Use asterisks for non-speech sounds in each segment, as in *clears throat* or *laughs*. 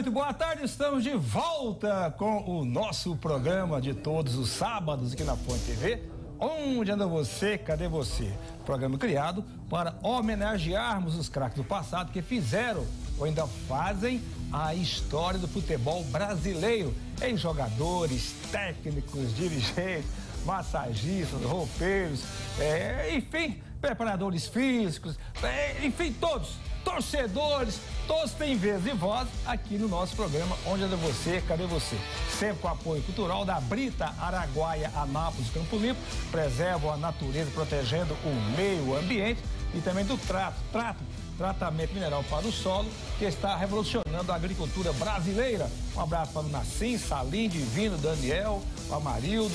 muito boa tarde. Estamos de volta com o nosso programa de todos os sábados aqui na Fonte TV. Onde anda você? Cadê você? Programa criado para homenagearmos os craques do passado que fizeram ou ainda fazem a história do futebol brasileiro em jogadores, técnicos, dirigentes, massagistas, roupeiros, é, enfim, preparadores físicos, é, enfim, todos torcedores, todos têm vez e voz aqui no nosso programa Onde Anda Você, Cadê Você? Sempre com apoio cultural da Brita Araguaia Anápolis Campo Limpo, preservam a natureza protegendo o meio ambiente e também do trato, trato tratamento mineral para o solo, que está revolucionando a agricultura brasileira. Um abraço para o Nassim, Salim, Divino, Daniel, o Amarildo,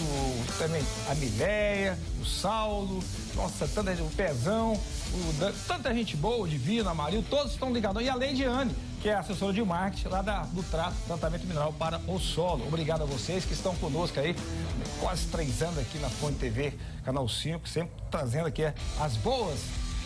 também a Mileia, o Saulo, nossa, tanta gente, o Pezão, o, tanta gente boa, o Divino, Amarildo, todos estão ligados. E a Leidiane, que é assessora de marketing lá da, do trato, tratamento mineral para o solo. Obrigado a vocês que estão conosco aí, quase três anos aqui na Fonte TV, Canal 5, sempre trazendo aqui as boas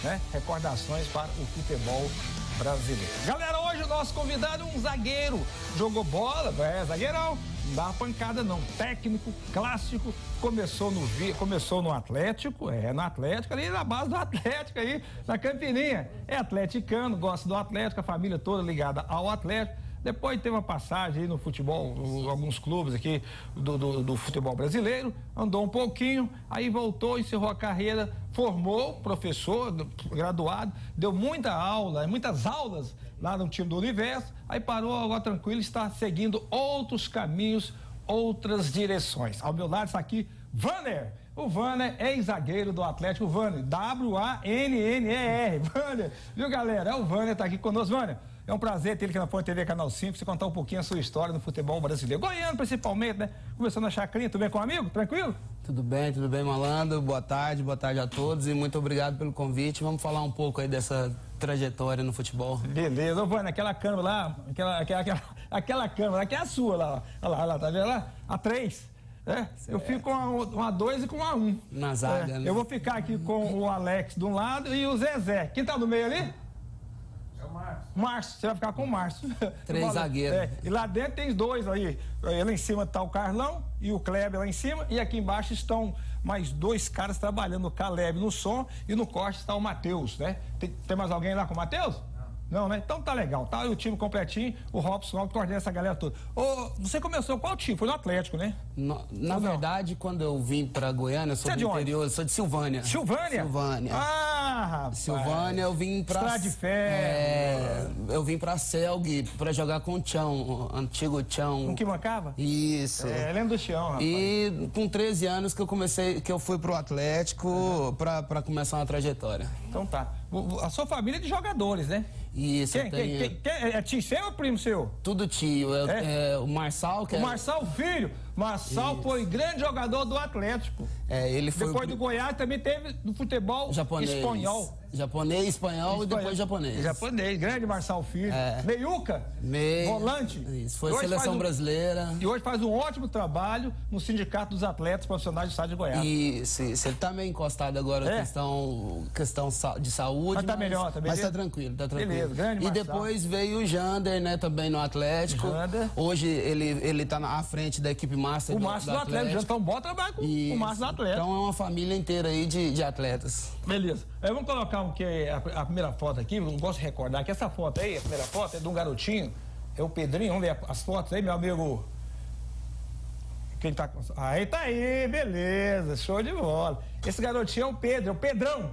né, recordações para o futebol brasileiro. Galera, hoje o nosso convidado é um zagueiro. Jogou bola, é zagueirão, dá pancada não. Técnico, clássico, começou no, começou no Atlético, é, no Atlético, ali na base do Atlético aí, na Campininha. É atleticano, gosta do Atlético, a família toda ligada ao Atlético depois teve uma passagem no futebol, alguns clubes aqui do, do, do, futebol brasileiro, andou um pouquinho, aí voltou, encerrou a carreira, formou professor, graduado, deu muita aula, muitas aulas lá no time do Universo, aí parou agora tranquilo, está seguindo outros caminhos, outras direções. Ao meu lado está aqui Vanner. O Vanner é ex-zagueiro do Atlético, Vanner, W-A-N-N-E-R, Vanner, viu galera? É o Vanner, tá aqui conosco, Vanner. É um prazer ter ele aqui na Fonte TV Canal 5, você contar um pouquinho a sua história no futebol brasileiro. Goiano, principalmente, né? Começando a chacrinha, tudo bem com o amigo? Tranquilo? Tudo bem, tudo bem, Malandro? Boa tarde, boa tarde a todos e muito obrigado pelo convite. Vamos falar um pouco aí dessa trajetória no futebol. Beleza, ô Vânia, aquela câmera lá, aquela, aquela, aquela, aquela câmera, que é a sua lá, olha lá, olha lá, tá vendo lá? A 3. É, eu fico com uma 2 e com uma 1. Um. Na zaga, é, né? Eu vou ficar aqui com o Alex de um lado e o Zezé. Quem tá no meio ali? É Márcio. Márcio, você vai ficar com o Márcio. *laughs* Três zagueiros. É, e lá dentro tem dois aí. Lá em cima está o Carlão e o Kleber lá em cima. E aqui embaixo estão mais dois caras trabalhando, o Caleb no som e no corte está o Matheus, né? Tem, tem mais alguém lá com o Matheus? Não, né? Então tá legal, tá? E o time completinho, o Robson coordena essa galera toda. Ô, você começou qual time? Foi no Atlético, né? No, na Ou verdade, não? quando eu vim pra Goiânia, eu sou você é do é interior, eu sou de Silvânia. Silvânia? Silvânia. Ah, rapaz. Silvânia, eu vim pra. Estrada de ferro. É, eu vim pra Selg pra jogar com o Tião, o antigo Tião. Com que mancava? Isso. É, lembro do Tião, rapaz. E com 13 anos que eu comecei, que eu fui pro Atlético uhum. pra, pra começar uma trajetória. Então tá. A sua família é de jogadores, né? Isso, quem, quem, quem, quem, é tio seu ou primo seu? Tudo tio. É, é? é o Marçal, que o é... Marçal Filho. Marçal Isso. foi grande jogador do Atlético. É, ele foi. Depois o... do Goiás também teve no futebol japonês. espanhol. Japonês, espanhol, espanhol, e depois japonês. Japonês, grande Marçal Filho. É. Meiuca, Meio. volante. Isso, foi seleção um, brasileira. E hoje faz um ótimo trabalho no Sindicato dos Atletas Profissionais do Estado de Goiás. Isso, isso. Ele tá meio encostado agora é. questão, questão de saúde. Mas tá mas, melhor, tá beleza? Mas tá tranquilo, tá tranquilo. Beleza, grande E depois veio o Jander, né, também no Atlético. Jander. Hoje ele, ele tá na frente da equipe Master o do, Márcio do, do Atlético. Atlético. Então bota trabalho com isso. o Márcio do Atlético. Então é uma família inteira aí de, de atletas. Beleza. É, vamos colocar um, que é a, a, primeira foto aqui, eu gosto de recordar que essa foto aí, a primeira foto é de um garotinho, é o Pedrinho, vamos ver as fotos aí, meu amigo. Quem tá. Aí tá aí, beleza, show de bola. Esse garotinho é o Pedro, é o Pedrão.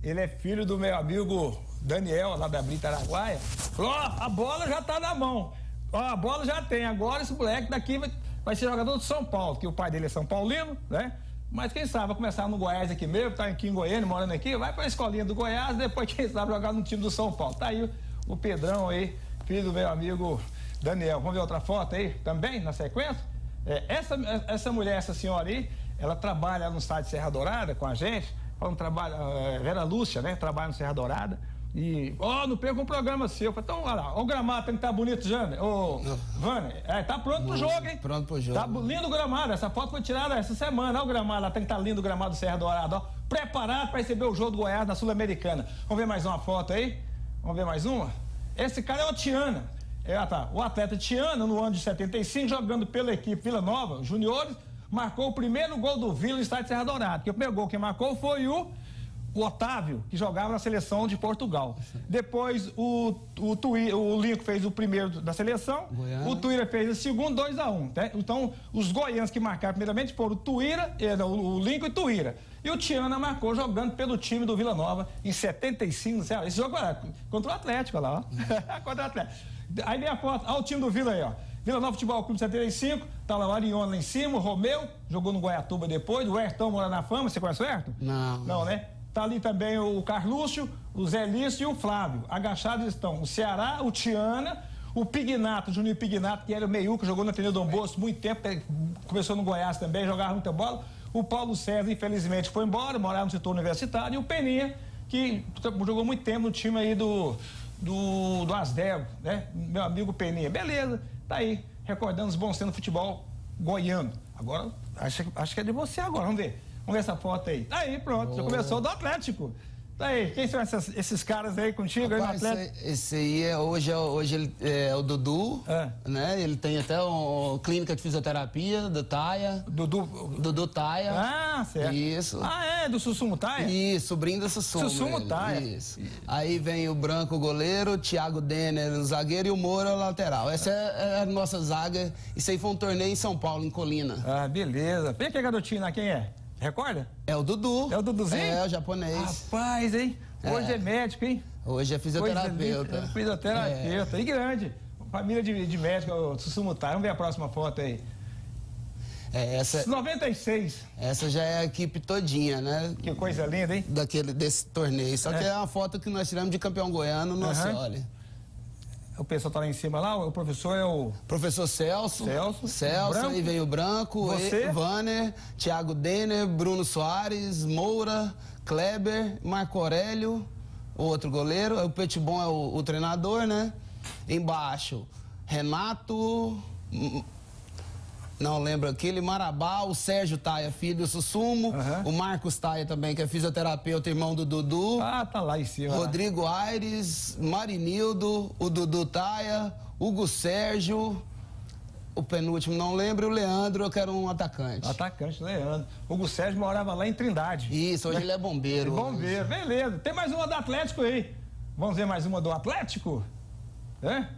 Ele é filho do meu amigo Daniel, lá da Brita Araguaia. Falou, ó, a bola já tá na mão. Ó, a bola já tem. Agora esse moleque daqui vai, vai ser jogador do São Paulo, que o pai dele é São Paulino, né? Mas quem sabe vai começar no Goiás aqui mesmo, tá aqui em Goiânia, morando aqui, vai pra escolinha do Goiás, depois *laughs* quem sabe jogar no time do São Paulo. Tá aí o Pedrão aí, filho do meu amigo Daniel. Vamos ver outra foto aí também, na sequência? É, essa, essa mulher, essa senhora aí, ela trabalha no site Serra Dourada com a gente, faz um trabalho, é, Vera Lúcia, né? Trabalha no Serra Dourada. E, ó, oh, não perca um programa seu. Falei, então, olha lá, ó, o gramado tem que estar tá bonito, Jander. Ô, Vânia, é, tá pronto pro jogo, hein? Pronto pro jogo. Tá lindo o gramado. Essa foto foi tirada essa semana. Olha o gramado lá, tem que estar tá lindo o gramado do Serra Dourado, ó. Preparado para receber o jogo do Goiás na Sul-Americana. Vamos ver mais uma foto aí? Vamos ver mais uma? Esse cara é o Tiana. É, tá. O atleta Tiana, no ano de 75, jogando pela equipe Vila Nova, juniores, marcou o primeiro gol do Vila no estádio Serra Dourada. Que o primeiro gol que marcou foi o, o Otávio, que jogava na seleção de Portugal. Depois o, o, Tui, o Lincoln fez o primeiro da seleção, Goiânia. o Tuíra fez o segundo, 2 a 1 um, tá? Então, os goianos que marcaram primeiramente foram o Tuíra, eh, o Lincoln e o Tuíra. E o Tiana marcou jogando pelo time do Vila Nova em 75. Esse jogo era contra o Atlético lá, ó. *laughs* contra o Atlético. Aí vem a foto, olha o time do Vila aí, ó. Vila Nova Futebol Clube 75, tá lá o Arione lá em cima, o Romeu, jogou no Goiatuba depois, o Hertão mora na fama, você conhece o Herton? Não. Não, né? Tá ali também o Carlúcio, o Zé Lício e o Flávio. Agachados estão o Ceará, o Tiana, o Pignato, o Juninho Pignato, que era o que jogou na Ateneu Dom Bosco muito tempo, eh, começou no Goiás também, jogava muita bola. O Paulo César, infelizmente, foi embora, morava no setor universitário. E o Peninha, que jogou muito tempo no time aí do, do, do Asdego, né? Meu amigo Peninha. Beleza, tá aí, recordando os bons tempos do futebol goiano. Agora, acho, acho que é de você agora, vamos ver. Vamos ver essa foto aí. Tá aí, pronto, já começou do Atlético. Tá aí, quem são essas- esses caras aí contigo aí no Rapaz, Atlético? esse, aí é, hoje, é, hoje ele, é o Dudu, É. né? Ele tem até uma clínica de fisioterapia do Taia. Dudu. Dudu Taia. Ah, certo. Isso. Ah, é, do Sussumutaia? Isso, sobrinho do Sussumo. Sussumo ele. Taia. Isso. Aí vem o Branco, goleiro, o Thiago Denner, o zagueiro e o Moura, o lateral. Essa é, é a nossa zaga. Isso aí foi um torneio em São Paulo, em Colina. Ah, beleza. Vem aqui, garotinho, quem é? Recorda? É o Dudu. É o Duduzinho? É, o japonês. Rapaz, hein? Hoje é, É. médico, hein? Hoje é Coisa fisioterapeuta. linda, Fisioterapeuta. E grande. Família de, de médico, o Sussumutai. Vamos ver a próxima foto aí. É, essa, 96. essa já é a equipe todinha, né? Que coisa linda, hein? Daquele, desse torneio. Só que É. é uma foto que nós tiramos de campeão goiano, Aham. olha. O pessoal tá lá em cima lá, o professor é o. Professor Celso. Celso. Celso, Branco. aí vem o Branco, Você. e- Vanner, Thiago Denner, Bruno Soares, Moura, Kleber, Marco Aurélio, o outro goleiro. O Petibon é o, o treinador, né? Embaixo, Renato. Não lembro aquele, Marabá, o Sérgio Taia, filho do Sussumo, Aham. o Marcos Taia também, que é fisioterapeuta, irmão do Dudu. Ah, tá lá em cima. lá. Rodrigo Aires, Marinildo, o Dudu Taia, Hugo Sérgio, o penúltimo não lembro, e o Leandro, eu quero um atacante. Atacante, Leandro. O Sérgio morava lá em Trindade. Isso, hoje ele é bombeiro. Bombeiro, beleza. Tem mais uma do Atlético aí. Vamos ver mais uma do Atlético? Hã?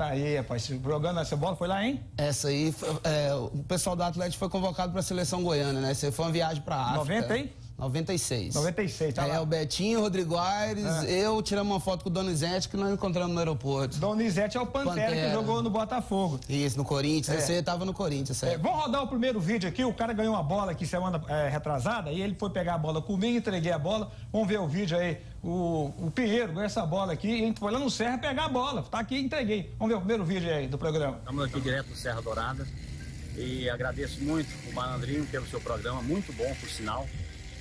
Tá aí, rapaz. Jogando essa bola, foi lá, hein? Essa aí, foi- é, o pessoal do Atlético foi convocado para a seleção goiana, né? Aí foi uma viagem para África. 90, hein? 96. 96, tá é, lá. o Betinho, o Rodrigo Aires, É. eu tiramos uma foto com o Donizete que nós encontramos no aeroporto. Donizete é o Pantera, que Pantera. jogou no Botafogo. Isso, no Corinthians. É. Esse aí tava no Corinthians, É, certo? vamos rodar o primeiro vídeo aqui. O cara ganhou uma bola aqui semana é, retrasada e ele foi pegar a bola comigo, entreguei a bola. Vamos ver o vídeo aí. O, o Pinheiro ganhou essa bola aqui e a gente foi lá no Serra pegar a bola. Tá aqui, entreguei. Vamos ver o primeiro vídeo aí do programa. Estamos aqui direto do Serra Dourada e agradeço muito o Malandrinho pelo seu programa, muito bom, por sinal.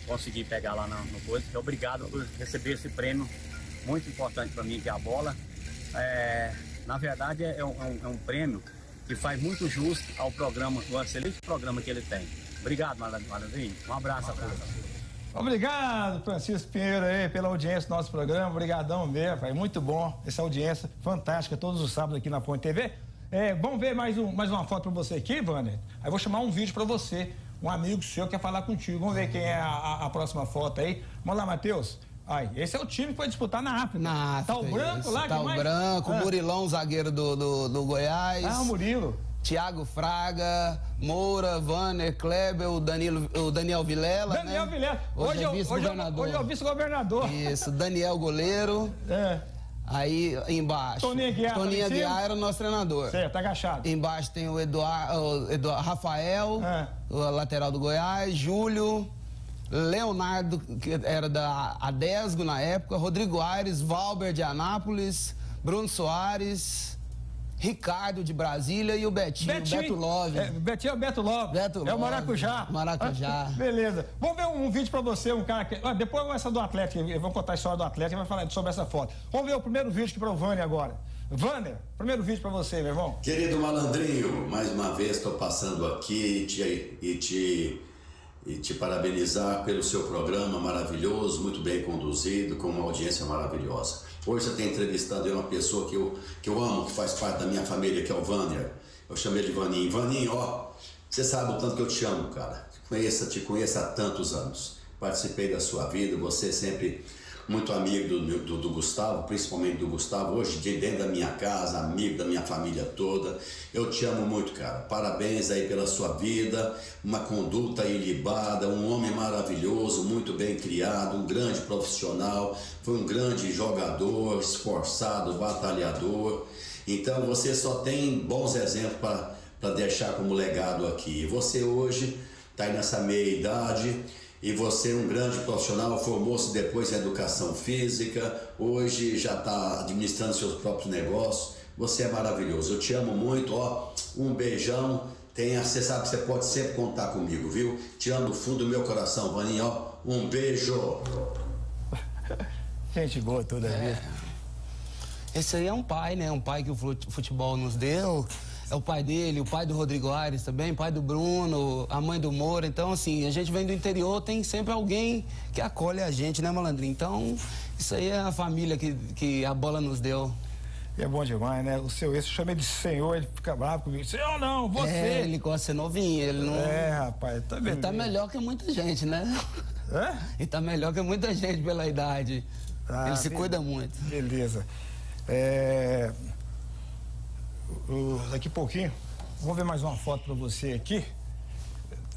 Consegui pegar lá no, no coisa. Obrigado por receber esse prêmio, muito importante para mim, que é a bola. É, na verdade, é um, é um- é um prêmio que faz muito justo ao programa, ao excelente programa que ele tem. Obrigado, Malandrinho. Um abraço a. Obrigado, Francisco Pinheiro aí, pela audiência do nosso programa. Obrigadão mesmo, pai. Muito bom essa audiência fantástica todos os sábados aqui na Ponte TV. É, vamos ver mais, um, mais uma foto pra você aqui, Wander? Aí vou chamar um vídeo pra você. Um amigo seu quer falar contigo. Vamos ver quem é a, a- próxima foto aí. Vamos lá, Matheus. Ai, esse é o time que foi disputar na África. Na África, Tá o branco isso. lá, Tá que o branco, Ah. Murilão, zagueiro do, do, do Goiás. Ah, o Murilo. Tiago Fraga, Moura, Vanner, Kleber, o, Danilo, o Daniel Vilela. Daniel né? Vilela. Hoje, Hoje, é vice-governador. hoje é o vice-governador. Isso, Daniel Goleiro. É, Aí embaixo. Toninho Aguiar, Toninho tá cima? Aguiar era o nosso treinador. certo, tá agachado. Embaixo tem o Eduardo, o Eduardo Rafael, É. o lateral do Goiás, Júlio, Leonardo, que era da Adesgo na época, Rodrigo Aires, Valber de Anápolis, Bruno Soares, Ricardo de Brasília e o Betinho, Beto Love. É, Betinho é o Beto Love. Beto É o. Maracujá. Maracujá. Ah, *laughs* Beleza. Vamos ver um, vídeo pra você, um cara que. Ah, depois essa do Atlético, vamos contar a história do Atlético e vai falar sobre essa foto. Vamos ver o primeiro vídeo aqui para o Vânia agora. Vânia, primeiro vídeo pra você, meu irmão. Querido malandrinho, mais uma vez estou passando aqui e te, e te e te parabenizar pelo seu programa maravilhoso, muito bem conduzido, com uma audiência maravilhosa. Hoje você tem entrevistado uma pessoa que eu, que eu amo, que faz parte da minha família, que é o Vanner. Eu chamei de Vaninho. Vaninho, ó, você sabe o tanto que eu te amo, cara. Conheça, te conheço há tantos anos. Participei da sua vida, você sempre muito amigo do, do, do, Gustavo, principalmente do Gustavo, hoje de dentro da minha casa, amigo da minha família toda. Eu te amo muito, cara. Parabéns aí pela sua vida, uma conduta ilibada, um homem maravilhoso, muito bem criado, um grande profissional, foi um grande jogador, esforçado, batalhador. Então você só tem bons exemplos para deixar como legado aqui. Você hoje está aí nessa meia idade e você é um grande profissional, formou-se depois em educação física, hoje já está administrando seus próprios negócios. Você é maravilhoso, eu te amo muito, ó, um beijão. Tenha, você sabe que você pode sempre contar comigo, viu? Te amo do fundo do meu coração, Vaninho, ó, um beijo. *laughs* Gente boa toda. É. Esse aí é um pai, né? Um pai que o futebol nos deu é o pai dele, o pai do Rodrigo Aires também, pai do Bruno, a mãe do Moura. Então, assim, a gente vem do interior, tem sempre alguém que acolhe a gente, né, malandrinho? Então, isso aí é a família que, que a bola nos deu. É bom demais, né? O seu esse chama ele de senhor, ele fica bravo comigo. Senhor não, você. É, ele gosta de ser novinho, ele não. É, rapaz, tá Ele tá melhor que muita gente, né? É? Ele tá melhor que muita gente pela idade. Ah, ele se cuida muito. Beleza. É daqui a pouquinho, vou ver mais uma foto para você aqui.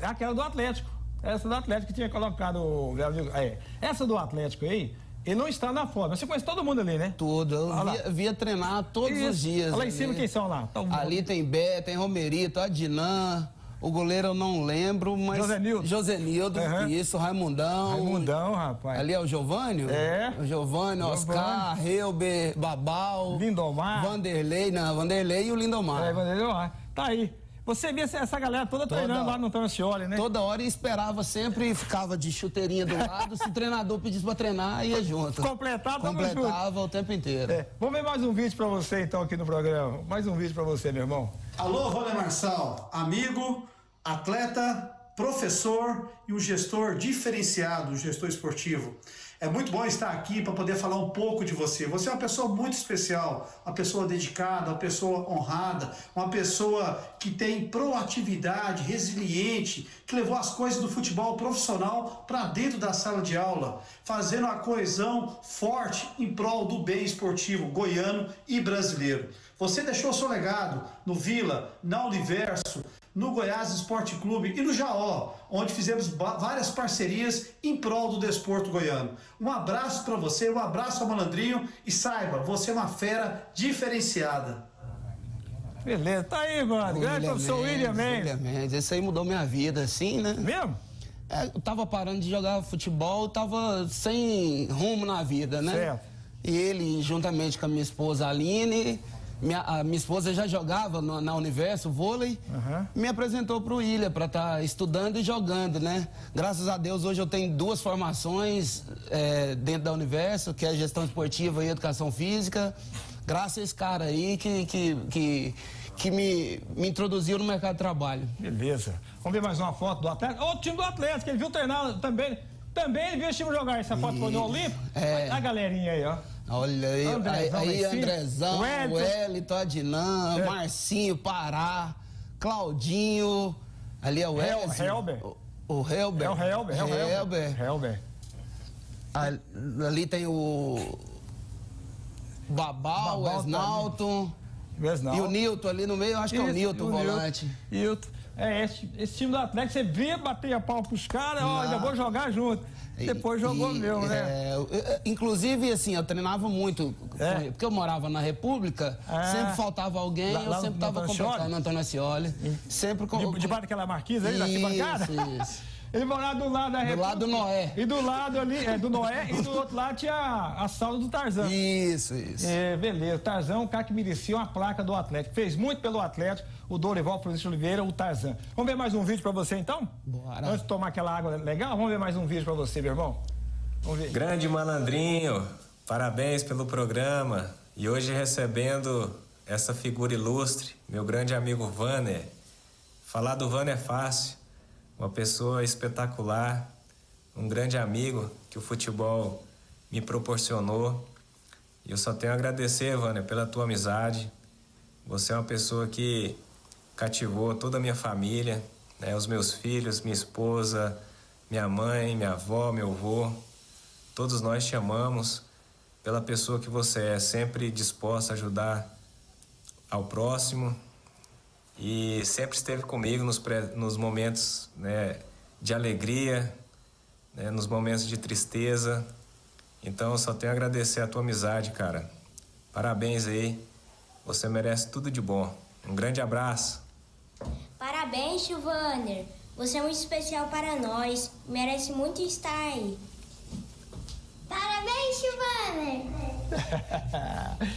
É aquela do Atlético. Essa do Atlético que tinha colocado. É, essa do Atlético aí, ele não está na foto. Você conhece todo mundo ali, né? Tudo. Eu via, via, treinar todos Isso. os dias. Lá em cima, quem são lá? Tá ali tem Bé, tem Romerito, Adnan. O goleiro eu não lembro, mas. Josenildo. Josenildo, uhum. isso, Raimundão. Raimundão, rapaz. Ali é o Giovanni? É. O Giovanni, Oscar, Reuber, Babal. Lindomar. Vanderlei, não, Vanderlei e o Lindomar. É, Vanderlei Tá aí. Você via essa galera toda, toda treinando lá no Tancioli, né? Toda hora e esperava sempre e ficava de chuteirinha do lado. Se o treinador pedisse pra treinar, ia junto. Completava, Completava o tempo inteiro. É. Vamos ver mais um vídeo pra você então aqui no programa. Mais um vídeo pra você, meu irmão. Alô, Rony Marçal, amigo atleta, professor e um gestor diferenciado, um gestor esportivo. É muito bom estar aqui para poder falar um pouco de você. Você é uma pessoa muito especial, uma pessoa dedicada, uma pessoa honrada, uma pessoa que tem proatividade, resiliente, que levou as coisas do futebol profissional para dentro da sala de aula, fazendo a coesão forte em prol do bem esportivo goiano e brasileiro. Você deixou seu legado no Vila, na Universo, no Goiás Esporte Clube e no Jaó, onde fizemos várias parcerias em prol do desporto goiano. Um abraço para você, um abraço ao Malandrinho e saiba, você é uma fera diferenciada. Beleza, tá aí, mano. Grande professor William Mendes. William Mendes, esse aí mudou minha vida, assim, né? Mesmo? É, eu tava parando de jogar futebol, tava sem rumo na vida, né? Certo. E ele, juntamente com a minha esposa Aline, minha, a minha esposa já jogava no, na Universo vôlei, uhum. me apresentou para o Ilha para estar tá estudando e jogando, né? Graças a Deus hoje eu tenho duas formações é, dentro da Universo, que é gestão esportiva e educação física. Graças a esse cara aí que, que, que, que me, me introduziu no mercado de trabalho. Beleza. Vamos ver mais uma foto do Atlético. Outro time do Atlético, ele viu treinar também. Também ele viu o time jogar essa foto e... foi no Olímpico. É... A galerinha aí, ó. Olha aí, Andrezão, aí, aí Andrezão, Wellington, Adnan, é. Marcinho, Pará, Claudinho, ali é o Wesley. Helber. O, o Helber. É o Helber. É o Helber. Helber. Ali, ali tem o Babal, Babal o Esnalton. E o Nilton ali no meio, acho que é o Nilton, o volante. Nilton. É, esse, esse, time do Atlético, você via, bater a pau pros caras, ó, ainda vou jogar junto. Depois jogou e, meu, né? É, inclusive, assim, eu treinava muito, é. porque eu morava na República, é. sempre faltava alguém, lá, eu sempre estava completando Antônio Ascioli. Sempre com. De, debaixo daquela marquise aí, da arquibancada? Isso, isso. Ele morava do lado da República. Do lado do Noé. E do lado ali, é, do Noé, e do outro lado tinha a, a sala do Tarzan. Isso, isso. É, beleza. Tarzan, um cara que merecia uma placa do Atlético. Fez muito pelo Atlético, o Dorival Francisco Oliveira, o Tarzan. Vamos ver mais um vídeo pra você então? Bora. Antes de tomar aquela água legal, vamos ver mais um vídeo pra você, meu irmão. Vamos ver. Grande malandrinho, parabéns pelo programa. E hoje recebendo essa figura ilustre, meu grande amigo Vanner. Falar do Vanner é fácil uma pessoa espetacular, um grande amigo que o futebol me proporcionou. E eu só tenho a agradecer, Vânia, pela tua amizade. Você é uma pessoa que cativou toda a minha família, né? os meus filhos, minha esposa, minha mãe, minha avó, meu avô. Todos nós te amamos pela pessoa que você é, sempre disposta a ajudar ao próximo e sempre esteve comigo nos, pré, nos momentos né, de alegria, né, nos momentos de tristeza. Então, eu só tenho a agradecer a tua amizade, cara. Parabéns aí. Você merece tudo de bom. Um grande abraço. Parabéns, Silvaner. Você é muito especial para nós. Merece muito estar aí. Parabéns, Silvaner.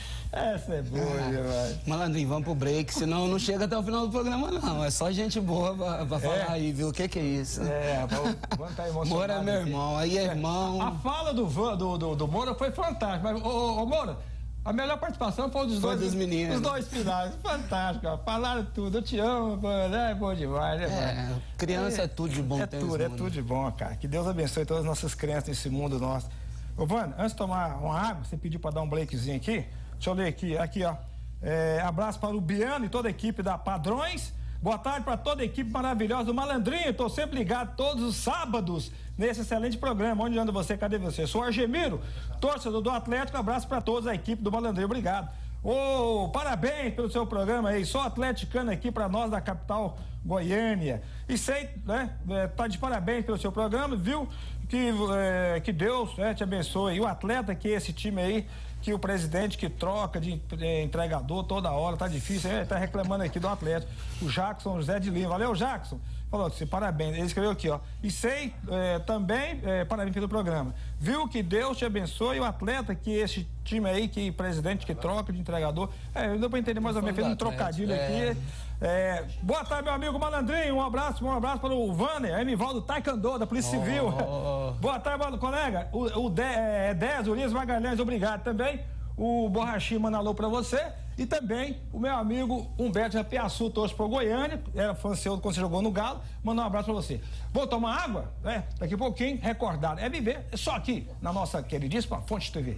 *laughs* Essa é boa ah, demais. Malandrinho, vamos pro break, senão não chega até o final do programa, não. É só gente boa pra, pra falar é. aí, viu? O que que é isso? É, vamos estar tá emocionado. Moura é meu irmão, aí é irmão. A fala do, do, do, do Moura foi fantástica. Mas, ô, ô, ô Moura, a melhor participação foi dos foi dois. Dos meninos. Os dois finais. Fantástico, ó. Falaram tudo. Eu te amo, mano. É bom demais, né, é, criança é, é, tudo de bom. É tudo, é tudo de bom, cara. Que Deus abençoe todas as nossas crianças nesse mundo nosso. Ô, Vano, antes de tomar uma água, você pediu para dar um breakzinho aqui. Deixa eu ler aqui, aqui, ó. É, abraço para o Biano e toda a equipe da Padrões. Boa tarde para toda a equipe maravilhosa do Malandrinho. Estou sempre ligado todos os sábados nesse excelente programa. Onde anda você? Cadê você? Sou Argemiro, torcedor do Atlético. Abraço para todos a equipe do Malandrinho. Obrigado. Ô, oh, parabéns pelo seu programa aí. Sou atleticano aqui para nós da capital Goiânia. E sei, né? É, tá de parabéns pelo seu programa, viu? Que, é, que Deus né, te abençoe. E o atleta que esse time aí que o presidente que troca de entregador toda hora, tá difícil, ele tá reclamando aqui do Atlético. O Jackson José de Lima. Valeu, Jackson. Falou assim, parabéns. Ele escreveu aqui, ó. E sei é, também, é, parabéns pelo programa. Viu que Deus te abençoe o atleta que esse time aí, que presidente que troca de entregador. É, não deu pra entender mais ou menos, fez um trocadilho é. aqui. É, boa tarde, meu amigo Malandrinho. Um abraço, um abraço para o Vaner, Emivaldo Taekwondo, da Polícia oh. Civil. *laughs* boa tarde, meu colega. O, o de, é, 10, Urias Magalhães, obrigado também. O Borrachinho manda alô para você. E também o meu amigo Humberto Japiaçu, torce pro Goiânia, era fã seu quando você jogou no Galo, manda um abraço para você. Vou tomar água? É, daqui a pouquinho, recordado. É viver, é só aqui, na nossa queridíssima Fonte TV.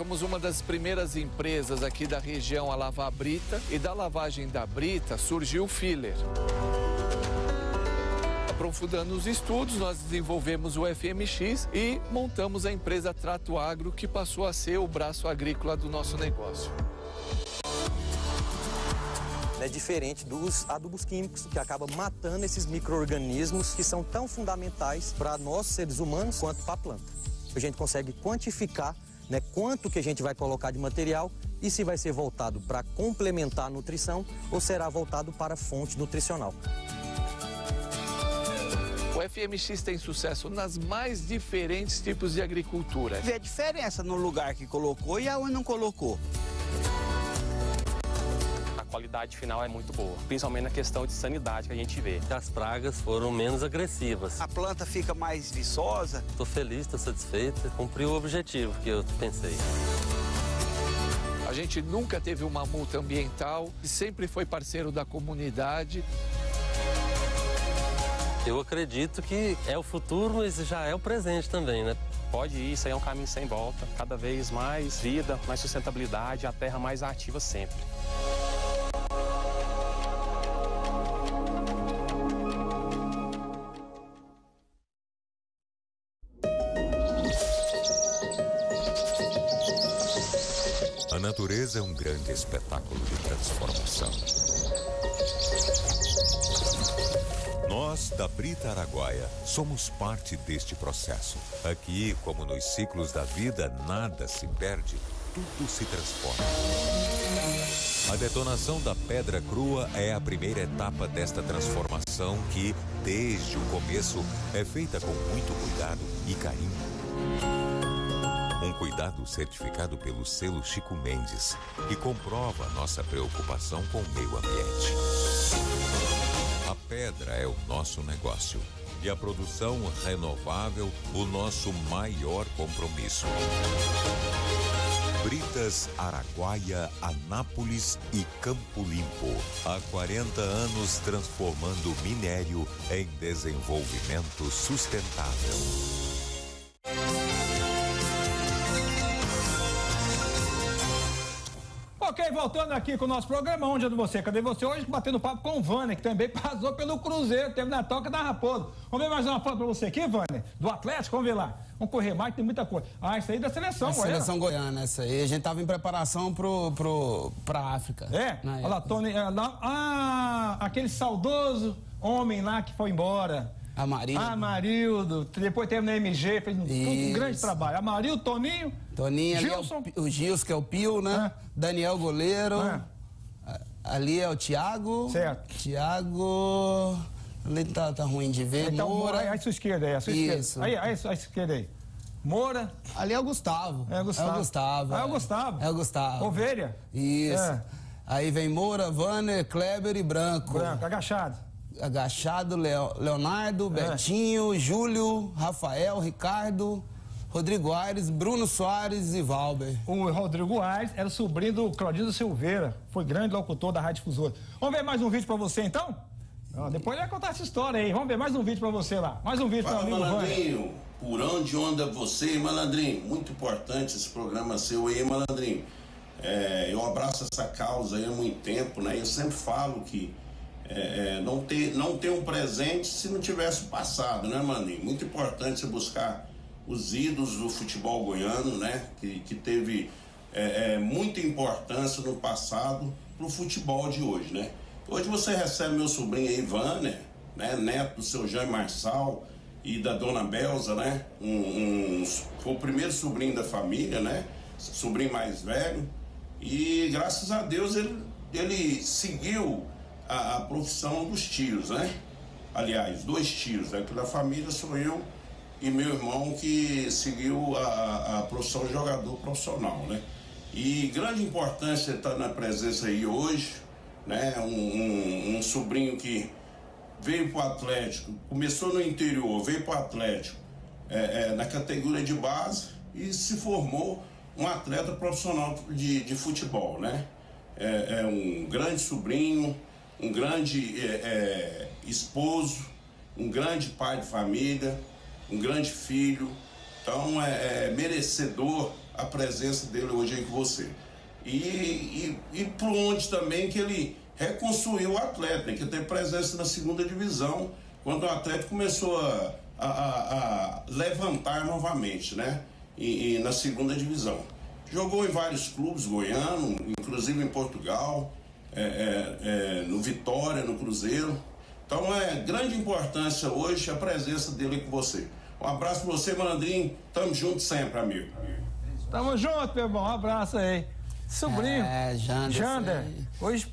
Somos uma das primeiras empresas aqui da região a lavar a brita e da lavagem da brita surgiu o filler. Aprofundando os estudos, nós desenvolvemos o FMX e montamos a empresa Trato Agro, que passou a ser o braço agrícola do nosso negócio é diferente dos adubos químicos que acabam matando esses micro-organismos que são tão fundamentais para nós seres humanos quanto para a planta. A gente consegue quantificar né, quanto que a gente vai colocar de material e se vai ser voltado para complementar a nutrição ou será voltado para fonte nutricional. O FMX tem sucesso nas mais diferentes tipos de agricultura. Vê a diferença no lugar que colocou e aonde não colocou qualidade final é muito boa, principalmente na questão de sanidade que a gente vê. As pragas foram menos agressivas. A planta fica mais viçosa. Estou feliz, estou satisfeito, cumpriu o objetivo que eu pensei. A gente nunca teve uma multa ambiental, sempre foi parceiro da comunidade. Eu acredito que é o futuro, mas já é o presente também, né? Pode ir, isso aí é um caminho sem volta. Cada vez mais vida, mais sustentabilidade, a terra mais ativa sempre. Natureza é um grande espetáculo de transformação. Nós, da Brita Araguaia, somos parte deste processo. Aqui, como nos ciclos da vida, nada se perde, tudo se transforma. A detonação da pedra crua é a primeira etapa desta transformação que, desde o começo, é feita com muito cuidado e carinho. Um cuidado certificado pelo selo Chico Mendes, que comprova nossa preocupação com o meio ambiente. A pedra é o nosso negócio. e a produção renovável o nosso maior compromisso. Britas, Araguaia, Anápolis e Campo Limpo. Há 40 anos transformando minério em desenvolvimento sustentável. Ok, voltando aqui com o nosso programa, onde é você? Cadê você? Hoje batendo papo com o Vânia, que também *laughs* passou pelo Cruzeiro, teve na toca da Raposa. Vamos ver mais uma foto pra você aqui, Vânia? Do Atlético, vamos ver lá. Vamos correr mais, tem muita coisa. Ah, isso aí da seleção, A Goiânia. seleção goiana, essa aí. A gente tava em preparação pro, pro, pra África. É? Olha lá. Tony. é, lá- ah, aquele saudoso homem lá que foi embora. Amarildo. Amarildo. Depois teve na MG, fez um, um grande trabalho. Amarildo, Toninho. Toninho, ali é o, Gilson. O Gilson, que é o Pio, né? Daniel Goleiro. É. Ali é o Thiago. Certo. Thiago. Ali tá, tá ruim de ver. Então, Moura. aí, aí, sua esquerda aí, a sua Isso. esquerda. Aí, aí, a esquerda aí. Moura. Ali é o Gustavo. É o Gustavo. É o Gustavo. Ah, é o Gustavo. É o Gustavo. Ovelha. Isso. É. Aí vem Moura, Vanner, Kleber e Branco. Branco, agachado. Agachado, Leo- Leonardo, É. Betinho, Júlio, Rafael, Ricardo, Rodrigo Aires, Bruno Soares e Valber. O Rodrigo Aires era sobrinho do Claudino Silveira. Foi grande locutor da Rádio Difusora. Vamos ver mais um vídeo pra você então? Ó, depois ele vai contar essa história aí. Vamos ver mais um vídeo pra você lá. Mais um vídeo amigo Vânia. malandrinho. Por onde anda você, malandrinho? Muito importante esse programa seu aí, malandrinho. É, eu abraço essa causa aí há muito tempo, né? Eu sempre falo que é, é, não, ter, não ter um presente se não tivesse o passado, né, maninho? Muito importante você buscar os ídolos do futebol goiano, né? Que, que teve é, é, muita importância no passado pro futebol de hoje, né? Hoje você recebe meu sobrinho aí, Vanner, né? Neto do seu Jean Marçal e da dona Belza, né? Um, um- foi o primeiro sobrinho da família, né? Sobrinho mais velho. E graças a Deus ele, ele seguiu a, a profissão dos tios, né? Aliás, dois tios, né? Que da família sou eu e meu irmão que seguiu a, a profissão de jogador profissional, né? E grande importância estar na presença aí hoje, né? Um, um- um sobrinho que veio para o Atlético, começou no interior, veio para o Atlético é, é, na categoria de base e se formou um atleta profissional de, de futebol, né? É, é um grande sobrinho, um grande é, é, esposo, um grande pai de família, um grande filho. Então é, é merecedor a presença dele hoje aí com você. E, e, e por onde também que ele reconstruiu o Atlético, né? que teve presença na segunda divisão, quando o Atlético começou a, a- a- a levantar novamente, né? E, e na segunda divisão. Jogou em vários clubes goianos, inclusive em Portugal, é, é, é, no Vitória, no Cruzeiro. Então é grande importância hoje a presença dele com você. Um abraço pra você, Malandrinho. Tamo junto sempre, amigo. Tamo junto, meu irmão. Um abraço aí. Sobrinho. É, Jander, Jander. Hoje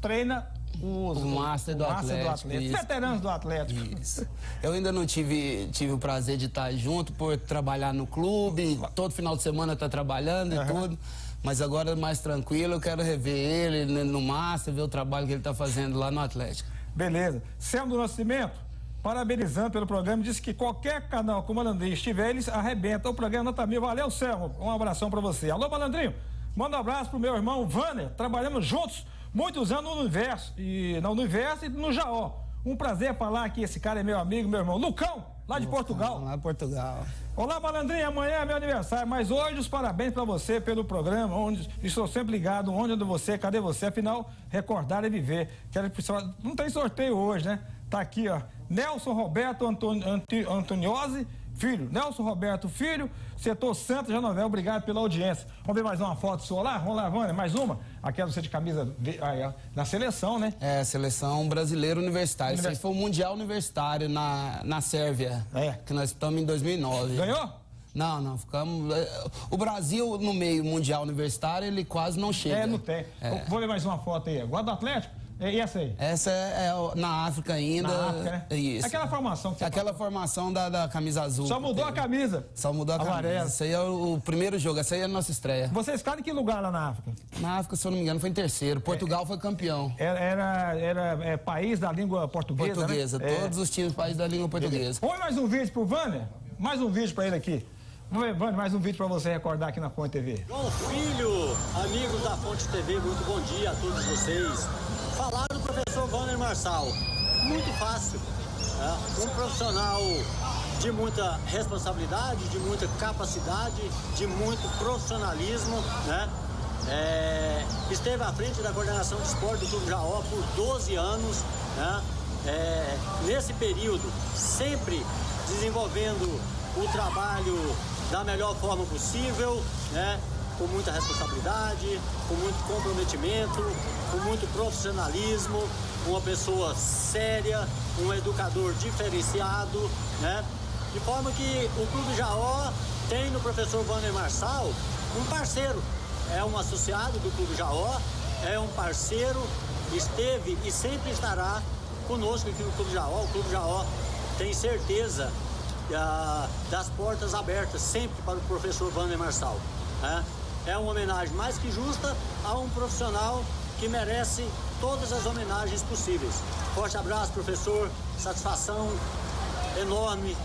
treina os, O Master do o Master Atlético, Atlético. isso. Veteranos do Atlético. Isso. Eu ainda não tive, tive o prazer de estar junto por trabalhar no clube, todo final de semana tá trabalhando e tudo. Mas agora mais tranquilo, eu quero rever ele né, no Master, ver o trabalho que ele tá fazendo lá no Atlético. Beleza. Selmo do Nascimento, parabenizando pelo programa, disse que qualquer canal que o Malandrinho estiver, eles arrebentam o programa nota mil. Valeu, Selmo. Um abração pra você. Alô, Malandrinho. Manda um abraço pro meu irmão Vanner. Trabalhamos juntos muitos anos no Universo. E no Universo e no Jaó. Um prazer falar que esse cara é meu amigo, meu irmão. Lucão, lá de Portugal. Lá em Portugal. Olá, malandrinha, amanhã é meu aniversário, mas hoje os parabéns pra você pelo programa, onde estou sempre ligado, onde ando você, cadê você? Afinal, recordar é viver. Quero não tem sorteio hoje, né? Tá aqui, ó. Nelson Roberto Antoni- Antoniozzi, filho. Nelson Roberto, filho, setor Santa Janovel, obrigado pela audiência. Vamos ver mais uma foto sua lá? Vamos lá, Vânia, mais uma? Aquela você de camisa na seleção, né? É, seleção brasileira universitária. Isso aí Univers- foi o Mundial Universitário na, na Sérvia. É. Que nós estamos em 2009. Ganhou? Não, não, ficamos. é, O Brasil, no meio mundial universitário, ele quase não chega. É, não tem. É. Vou ver mais uma foto aí. Guarda Atlético. E essa aí? Essa é, é na África ainda. Na África, né? Isso. Aquela formação que você Aquela formação da, da camisa azul. Só mudou a camisa. Só mudou a camisa. Esse aí é o, o primeiro jogo, essa aí é a nossa estreia. Vocês ficaram em que lugar lá na África? Na África, se eu não me engano, foi em terceiro. Portugal foi campeão. Era, era, era, é, país da língua portuguesa, Portuguesa, né? todos os times do país da língua portuguesa. Põe mais um vídeo pro Vanner. Mais um vídeo pra ele aqui. Vamos ver, Vanner, mais um vídeo pra você recordar aqui na Fonte TV. João Filho, amigos da Fonte TV, muito bom dia a todos vocês. Falar do professor Wanner Marçal, muito fácil. né? Um profissional de muita responsabilidade, de muita capacidade, de muito profissionalismo, né? É, esteve à frente da coordenação de esporte do Clube Jaó por 12 anos, né? É, nesse período, sempre desenvolvendo o trabalho da melhor forma possível, né? Com muita responsabilidade, com muito comprometimento, com muito profissionalismo, uma pessoa séria, um educador diferenciado, né? De forma que o Clube Jaó tem no professor Wander Marçal um parceiro, é um associado do Clube Jaó, é um parceiro, esteve e sempre estará conosco aqui no Clube Jaó. O Clube Jaó tem certeza ah, das portas abertas sempre para o professor Wander Marçal. né? É uma homenagem mais que justa a um profissional que merece todas as homenagens possíveis. Forte abraço, professor. Satisfação enorme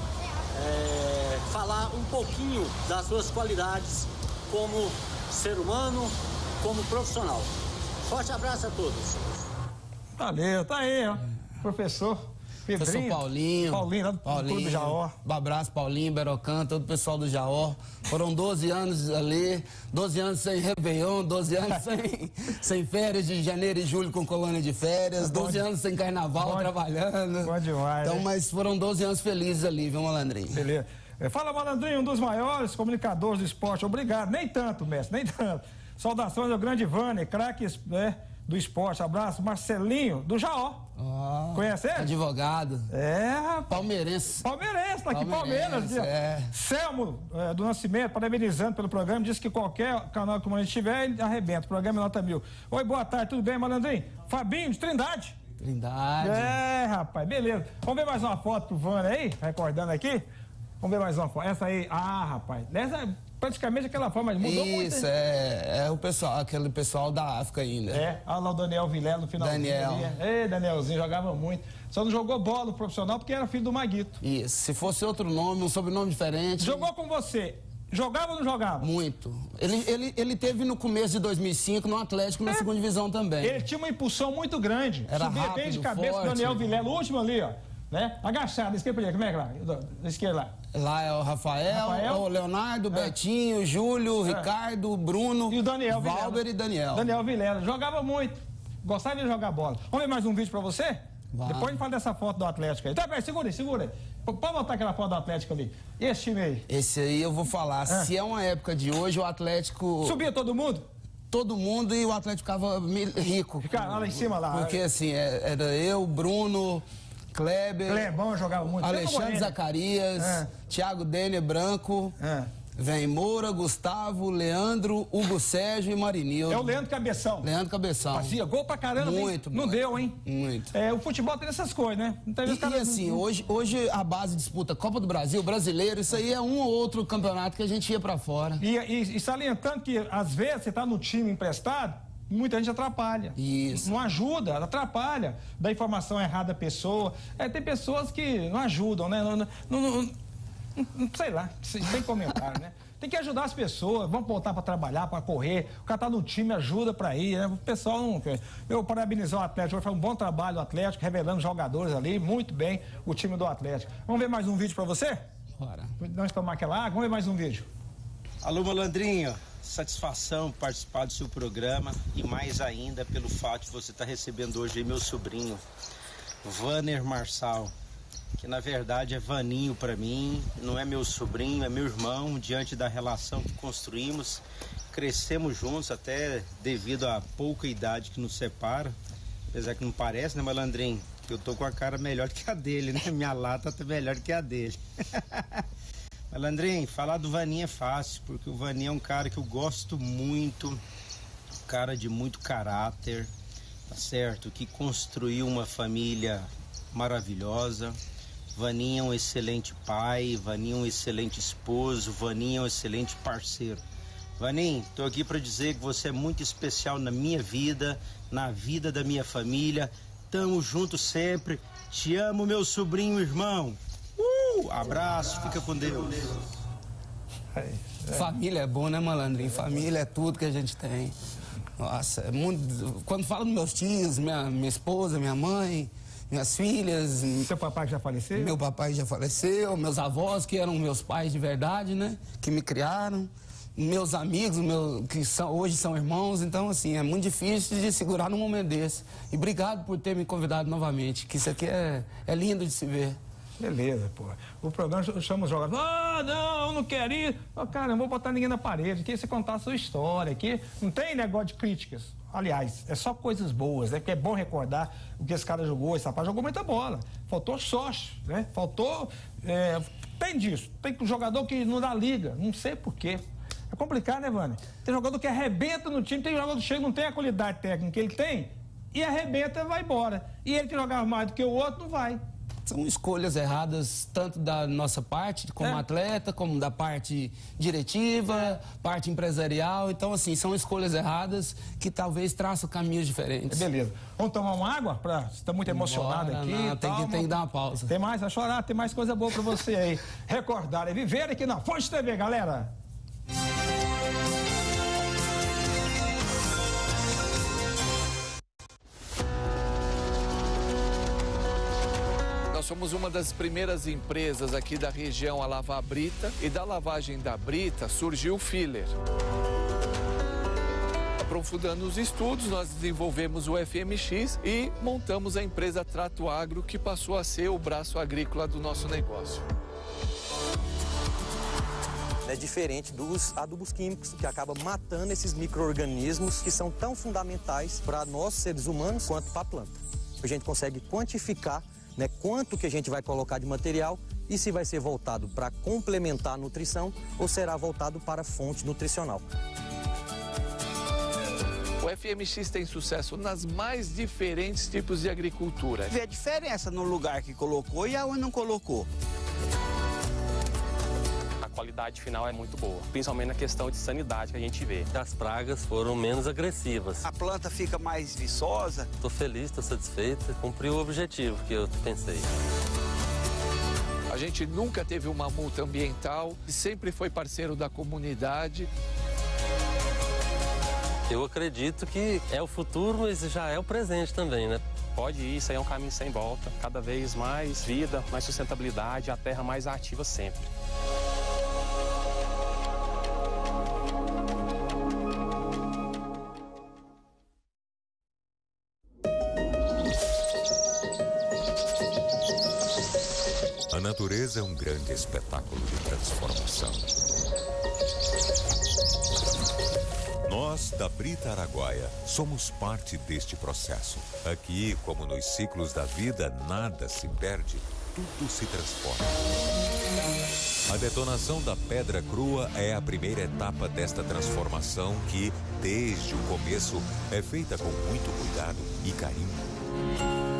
é, falar um pouquinho das suas qualidades como ser humano, como profissional. Forte abraço a todos. Valeu, tá aí, ó. Professor Professor Pedrinho. Paulinho. Paulinho, lá do Clube Jaó. Um abraço, Paulinho, Berocan, todo o pessoal do Jaó. Foram 12 anos ali, 12 anos sem Réveillon, 12 anos sem, *laughs* sem férias de janeiro e julho com colônia de férias, 12 anos sem carnaval Bom- trabalhando. Bom demais. Então, né? mas foram 12 anos felizes ali, viu, malandrinho? Beleza. É, Fala, Malandrinho, um dos maiores comunicadores do esporte. Obrigado. Nem tanto, mestre, nem tanto. Saudações ao grande Vane, craque né, do esporte. Abraço, Marcelinho, do Jaó. Ó, Conhece ele? Advogado. É, rapaz. Palmeirense. Palmeirense, tá aqui, Palmeiras. é. Selmo é, do Nascimento, parabenizando pelo programa, disse que qualquer canal que a gente tiver, ele arrebenta. O programa é nota mil. Oi, boa tarde, tudo bem, Malandrinho? Fabinho, de Trindade. Trindade. É, rapaz, beleza. Vamos ver mais uma foto pro Vânia aí, recordando aqui? Vamos ver mais uma foto. Essa aí, ah, rapaz, essa é praticamente aquela forma, mas mudou muito. Isso, é, é o pessoal, aquele pessoal da África ainda. É, olha lá o Daniel Vilela no final. Daniel. Ei, Danielzinho, jogava muito. Só não jogou bola no profissional porque era filho do Maguito. Isso, se fosse outro nome, um sobrenome diferente. Jogou com você. Jogava ou não jogava? Muito. Ele, ele, ele teve no começo de 2005 no Atlético na segunda divisão também. Ele tinha uma impulsão muito grande. Era Subia bem rápido, de cabeça forte. Daniel Vilela, o último ali, ó. Né? Agachado, esquerda pra direita, como é que é lá? Da esquerda lá. Lá é o Rafael, Rafael? o Leonardo, Betinho, Júlio, Ricardo, Bruno, E o Daniel Valber Vilela. e Daniel. Daniel Vilela. Jogava muito. Gostava de jogar bola. Vamos ver mais um vídeo pra você? Vai. Depois a gente fala dessa foto do Atlético aí. Tá, peraí, segura aí, segura aí. Pode botar aquela foto do Atlético ali. Esse time aí? Esse aí eu vou falar. Se é uma época de hoje, o Atlético. Subia todo mundo? Todo mundo e o Atlético ficava rico. Ficava lá em cima lá. Porque assim, é- era eu, Bruno, Kleber. Clebão jogava muito. Alexandre Zacarias, É. Thiago Denner Branco, É. vem Moura, Gustavo, Leandro, Hugo Sérgio e Marinildo. É o Leandro Cabeção. Leandro Cabeção. Fazia gol pra caramba. hein? Muito, Não muito. deu, hein? Muito. É, o futebol tem essas coisas, né? Muitas E, os e caras- assim, hoje, hoje a base disputa Copa do Brasil, Brasileiro, isso aí é um ou outro campeonato que a gente ia pra fora. E, e- e salientando que, às vezes, você tá no time emprestado, muita gente atrapalha. Isso. Não ajuda, atrapalha. Dá informação errada à pessoa. É, tem pessoas que não ajudam, né? Não, não- não- não- não- sei lá, sem comentário, né? *laughs* Tem que ajudar as pessoas, vamos voltar para trabalhar, para correr. O cara tá no time, ajuda para ir, né? O pessoal não. Eu parabenizar o Atlético, foi um bom trabalho o Atlético, revelando jogadores ali, muito bem o time do Atlético. Vamos ver mais um vídeo para você? Bora. Nós tomar aquela água, vamos ver mais um vídeo. Alô, Malandrinho. Satisfação participar do seu programa e mais ainda pelo fato de você estar recebendo hoje meu sobrinho, Vaner Marçal, que na verdade é Vaninho para mim, não é meu sobrinho, é meu irmão, diante da relação que construímos. Crescemos juntos até devido à pouca idade que nos separa. Apesar que não parece, né, Malandrinho? Eu tô com a cara melhor que a dele, né? Minha lata tá melhor que a dele. *laughs* Malandrinho, falar do Vaninho é fácil, porque o Vaninho é um cara que eu gosto muito, um cara de muito caráter, tá certo? Que construiu uma família maravilhosa. Vaninha é um excelente pai, Vaninha é um excelente esposo, Vaninha é um excelente parceiro. Vaninho, tô aqui para dizer que você é muito especial na minha vida, na vida da minha família. Tamo junto sempre. Te amo, meu sobrinho irmão. Uh, abraço, fica com Deus. Família é bom, né, malandrinho? Família é tudo que a gente tem. Nossa, é muito. Quando falo dos meus tios, minha, minha esposa, minha mãe, minhas filhas. Seu papai já faleceu? Meu papai já faleceu, meus avós, que eram meus pais de verdade, né? Que me criaram. Meus amigos, meu, que são, hoje são irmãos, então, assim, é muito difícil de segurar num momento desse. E obrigado por ter me convidado novamente, que isso aqui é, é lindo de se ver. Beleza, pô. O programa chama os jogadores. Ah, não, não quero ir. Oh, cara, não vou botar ninguém na parede. Aqui você contar a sua história. Aqui não tem negócio de críticas. Aliás, é só coisas boas, é que é bom recordar o que esse cara jogou. Esse rapaz jogou muita bola. Faltou sócio, né? Faltou. É, tem disso. Tem jogador que não dá liga. Não sei porquê. É complicado, né, Vânia? Tem jogador que arrebenta no time, tem jogador que chega não tem a qualidade técnica que ele tem e arrebenta vai embora. E ele que jogava mais do que o outro não vai. São escolhas erradas, tanto da nossa parte, como é. atleta, como da parte diretiva, parte empresarial. Então, assim, são escolhas erradas que talvez traçam caminhos diferentes. Beleza. Vamos tomar uma água? Pra... Você está muito emocionado Bora, aqui. Não, tem, que, tem que dar uma pausa. Tem mais a chorar, tem mais coisa boa para você aí. Recordar e viver aqui na Fonte TV, galera. Somos uma das primeiras empresas aqui da região a lavar a brita e da lavagem da brita surgiu o filler. Aprofundando os estudos, nós desenvolvemos o FMX e montamos a empresa Trato Agro, que passou a ser o braço agrícola do nosso negócio é diferente dos adubos químicos que acabam matando esses micro-organismos que são tão fundamentais para nós seres humanos quanto para a planta. A gente consegue quantificar né, quanto que a gente vai colocar de material e se vai ser voltado para complementar a nutrição ou será voltado para a fonte nutricional. O FMX tem sucesso nas mais diferentes tipos de agricultura. Vê a diferença no lugar que colocou e aonde não colocou qualidade final é muito boa, principalmente na questão de sanidade que a gente vê. As pragas foram menos agressivas. A planta fica mais viçosa. Estou feliz, estou satisfeito, cumpriu o objetivo que eu pensei. A gente nunca teve uma multa ambiental, sempre foi parceiro da comunidade. Eu acredito que é o futuro, mas já é o presente também, né? Pode ir, isso aí é um caminho sem volta. Cada vez mais vida, mais sustentabilidade, a terra mais ativa sempre. Espetáculo de transformação. Nós, da Brita Araguaia, somos parte deste processo. Aqui, como nos ciclos da vida, nada se perde, tudo se transforma. A detonação da pedra crua é a primeira etapa desta transformação que, desde o começo, é feita com muito cuidado e carinho.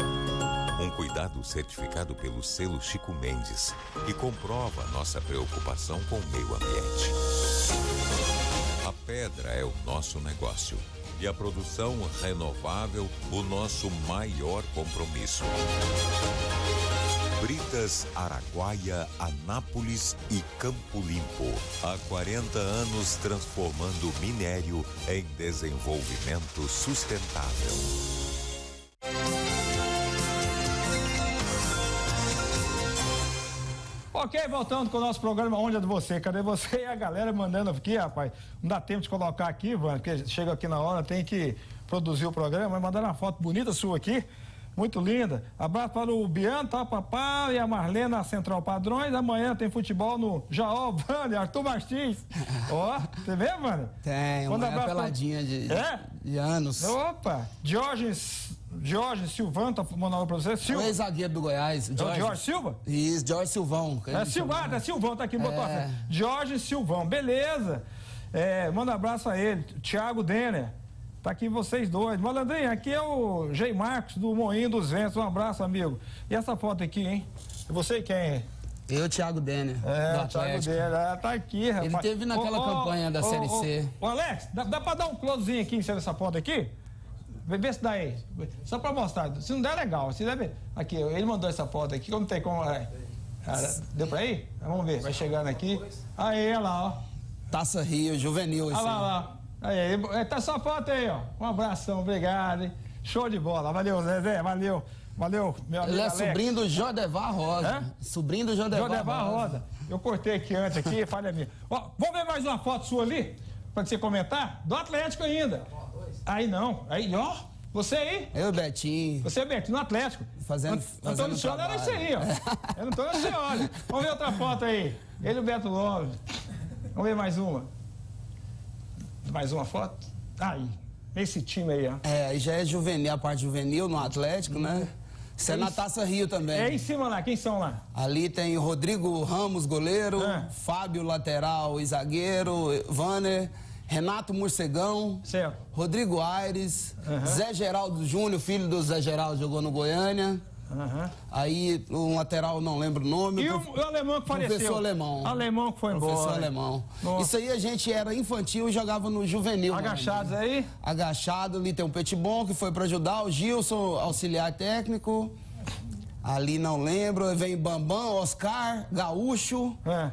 Um cuidado certificado pelo selo Chico Mendes, que comprova nossa preocupação com o meio ambiente. A pedra é o nosso negócio e a produção renovável o nosso maior compromisso. Britas, Araguaia, Anápolis e Campo Limpo. Há 40 anos transformando minério em desenvolvimento sustentável. Ok, voltando com o nosso programa Onde é de Você? Cadê você? E a galera mandando aqui, rapaz. Não dá tempo de colocar aqui, Ivan, porque chega aqui na hora, tem que produzir o programa, mas mandando uma foto bonita sua aqui. Muito linda. Abraço para o Biano, tá, papá, e a Marlena Central Padrões. Amanhã tem futebol no Jaó, Vânia, Arthur Martins. Ó, você vê, mano? Tem, uma peladinha de, é? de anos. Opa, Jorge Jorge Silvão tá mandando pra você. Silva. O ex-zagueiro do Goiás. É Jorge. Jorge Silva? Isso, Jorge Silvão. É Silvão, é Silvão, tá aqui, botou é. Jorge Silvão, beleza. É, manda um abraço a ele. Thiago Denner. Tá aqui vocês dois. Malandrinho, aqui é o G Marcos do Moinho dos Ventos. Um abraço, amigo. E essa foto aqui, hein? E você quem é? Eu, Thiago Denner. É, o Thiago Denner. Tá aqui, rapaz. Ele teve naquela Ô, ô, campanha da Série ô, C. Ô, Alex, dá, dá pra dar um closezinho aqui em cima dessa foto aqui? Vê, se dá aí. Só pra mostrar. Se não der, é legal. Se der, aqui, ele mandou essa foto aqui, como tem como. é. Deu pra ir? Vamos ver, vai chegando aqui. Aí, olha lá, ó. Taça Rio, juvenil. Olha lá, lá. Aí, aí, tá só foto aí, ó. Um abração, obrigado. hein? Show de bola. Valeu, Zezé, valeu. Valeu, meu amigo. Ele é Alex. sobrinho do Jodevar Rosa. Hã? Sobrinho do Jodevar, Jodevar Rosa. Rosa. Eu cortei aqui antes, aqui, falha minha. Ó, vamos ver mais uma foto sua ali? Pra você comentar? Do Atlético ainda. Aí não. Aí, ó. Você aí? Eu, Betinho. Você, Beto, no Atlético. Fazendo, Antônio fazendo Senhora era isso aí, ó. *laughs* Era Antônio Senhora. Vamos ver outra foto aí. Ele e o Beto Lopes. Vamos ver mais uma. Mais uma foto? Aí. Esse time aí, ó. É, aí já é juvenil, a parte juvenil no Atlético, né? Isso é na Taça Rio também. É em cima lá, quem são lá? Ali tem Rodrigo Ramos, goleiro, Ah. Fábio, lateral e zagueiro, Vanner, Renato Morcegão, Rodrigo Aires, Zé Geraldo Júnior, filho do Zé Geraldo, jogou no Goiânia. Aí um lateral, não lembro o nome. E o, prof- o alemão que faleceu? Professor Alemão. Alemão que foi embora. Professor Alemão. Nossa. Isso aí a gente era infantil e jogava no juvenil. Agachados né? aí? Agachado, ali tem o Petibon que foi pra ajudar, o Gilson, auxiliar técnico. Ali não lembro, vem Bambam, Oscar, Gaúcho. É.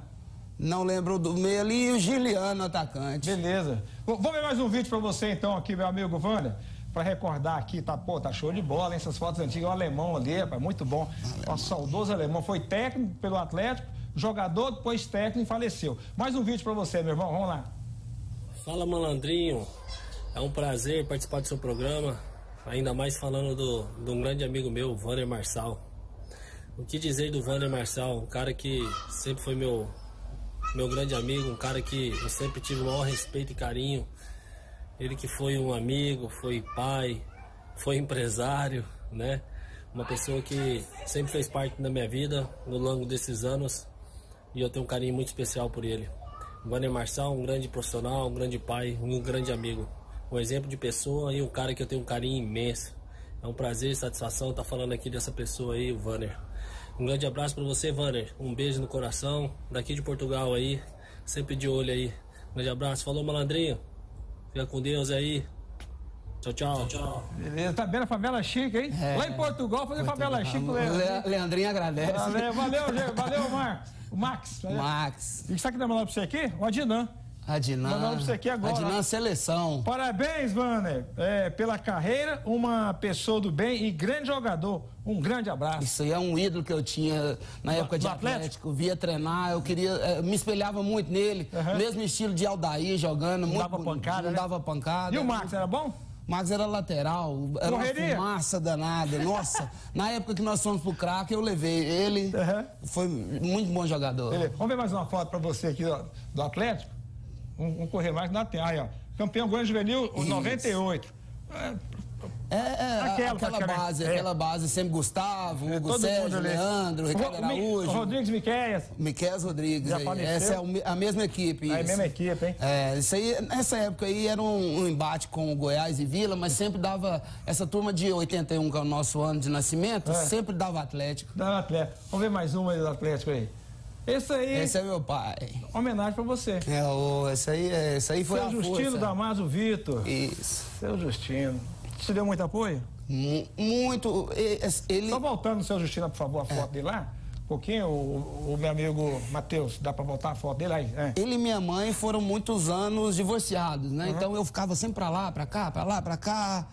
Não lembro do meio ali e o Giliano, atacante. Beleza. Vamos ver mais um vídeo pra você então aqui, meu amigo Wander. Pra recordar aqui, tá, pô, tá show de bola, hein? Essas fotos antigas, o alemão ali, rapaz, muito bom. O saudoso alemão, foi técnico pelo Atlético, jogador, depois técnico e faleceu. Mais um vídeo pra você, meu irmão, vamos lá. Fala malandrinho, é um prazer participar do seu programa, ainda mais falando do, de um grande amigo meu, Vander Marçal. O que dizer do Vander Marçal, um cara que sempre foi meu, meu grande amigo, um cara que eu sempre tive o maior respeito e carinho. Ele que foi um amigo, foi pai, foi empresário, né? Uma pessoa que sempre fez parte da minha vida no longo desses anos e eu tenho um carinho muito especial por ele. O Vander Marçal, um grande profissional, um grande pai, um grande amigo. Um exemplo de pessoa e um cara que eu tenho um carinho imenso. É um prazer e satisfação estar falando aqui dessa pessoa aí, o Vander. Um grande abraço para você, Vander. Um beijo no coração, daqui de Portugal aí, sempre de olho aí. Um grande abraço. Falou, malandrinho. Fica com Deus aí. Tchau, tchau. tchau. Beleza, tá vendo a favela chique, hein? Lá em Portugal, fazer favela chique. O Le- Leandrinho agradece. Valeu, valeu, valeu, Marcos. O Max. Max. E sabe que tá mandando pra você aqui? O Adinan. Adinan. Mandando pra você aqui agora. Adinan Seleção. Parabéns, Vanner, é, pela carreira, uma pessoa do bem e grande jogador. Um grande abraço. Isso aí é um ídolo que eu tinha na época de do Atlético? Atlético. Via treinar, eu queria, eh, me espelhava muito nele. Mesmo estilo de Aldair jogando. muito dava bonito, pancada, Não né? dava pancada. E o Max era bom? Max era lateral, era Correria? uma fumaça danada. Nossa, *laughs* na época que nós fomos pro craque, eu levei ele. Foi muito bom jogador. Beleza. Vamos ver mais uma foto pra você aqui do, do Atlético? Um, um correr mais dá tempo. Aí, ó. Campeão Goiânia Juvenil, Isso. 98. É, é, Aquela, aquela, praticamente. base, É. aquela base, sempre Gustavo, Hugo todo mundo Sérgio. Leandro, Ricardo Araújo. Rodrigues Miqueias. Miquel Rodrigues. Já aí. Essa é a mesma equipe. É a mesma equipe, hein? É, isso aí, nessa época aí era um, um embate com o Goiás e Vila, mas sempre dava. Essa turma de 81, que é o nosso ano de nascimento, É. sempre dava Atlético. Da Atlético. Vamos ver mais uma aí do Atlético aí. Esse aí, Esse é meu pai. homenagem pra você. É, o, esse aí, é, esse aí foi Seu a Justino força. Damaso Vitor. Isso. Seu Justino. Te deu muito apoio? Mu- Muito. Ele... Só voltando seu Justino, por favor, a foto dele lá. Um pouquinho, o, o meu amigo Matheus, dá pra voltar a foto dele aí? É. Ele e minha mãe foram muitos anos divorciados, né? Uhum. Então eu ficava sempre pra lá, pra cá, pra lá, pra cá.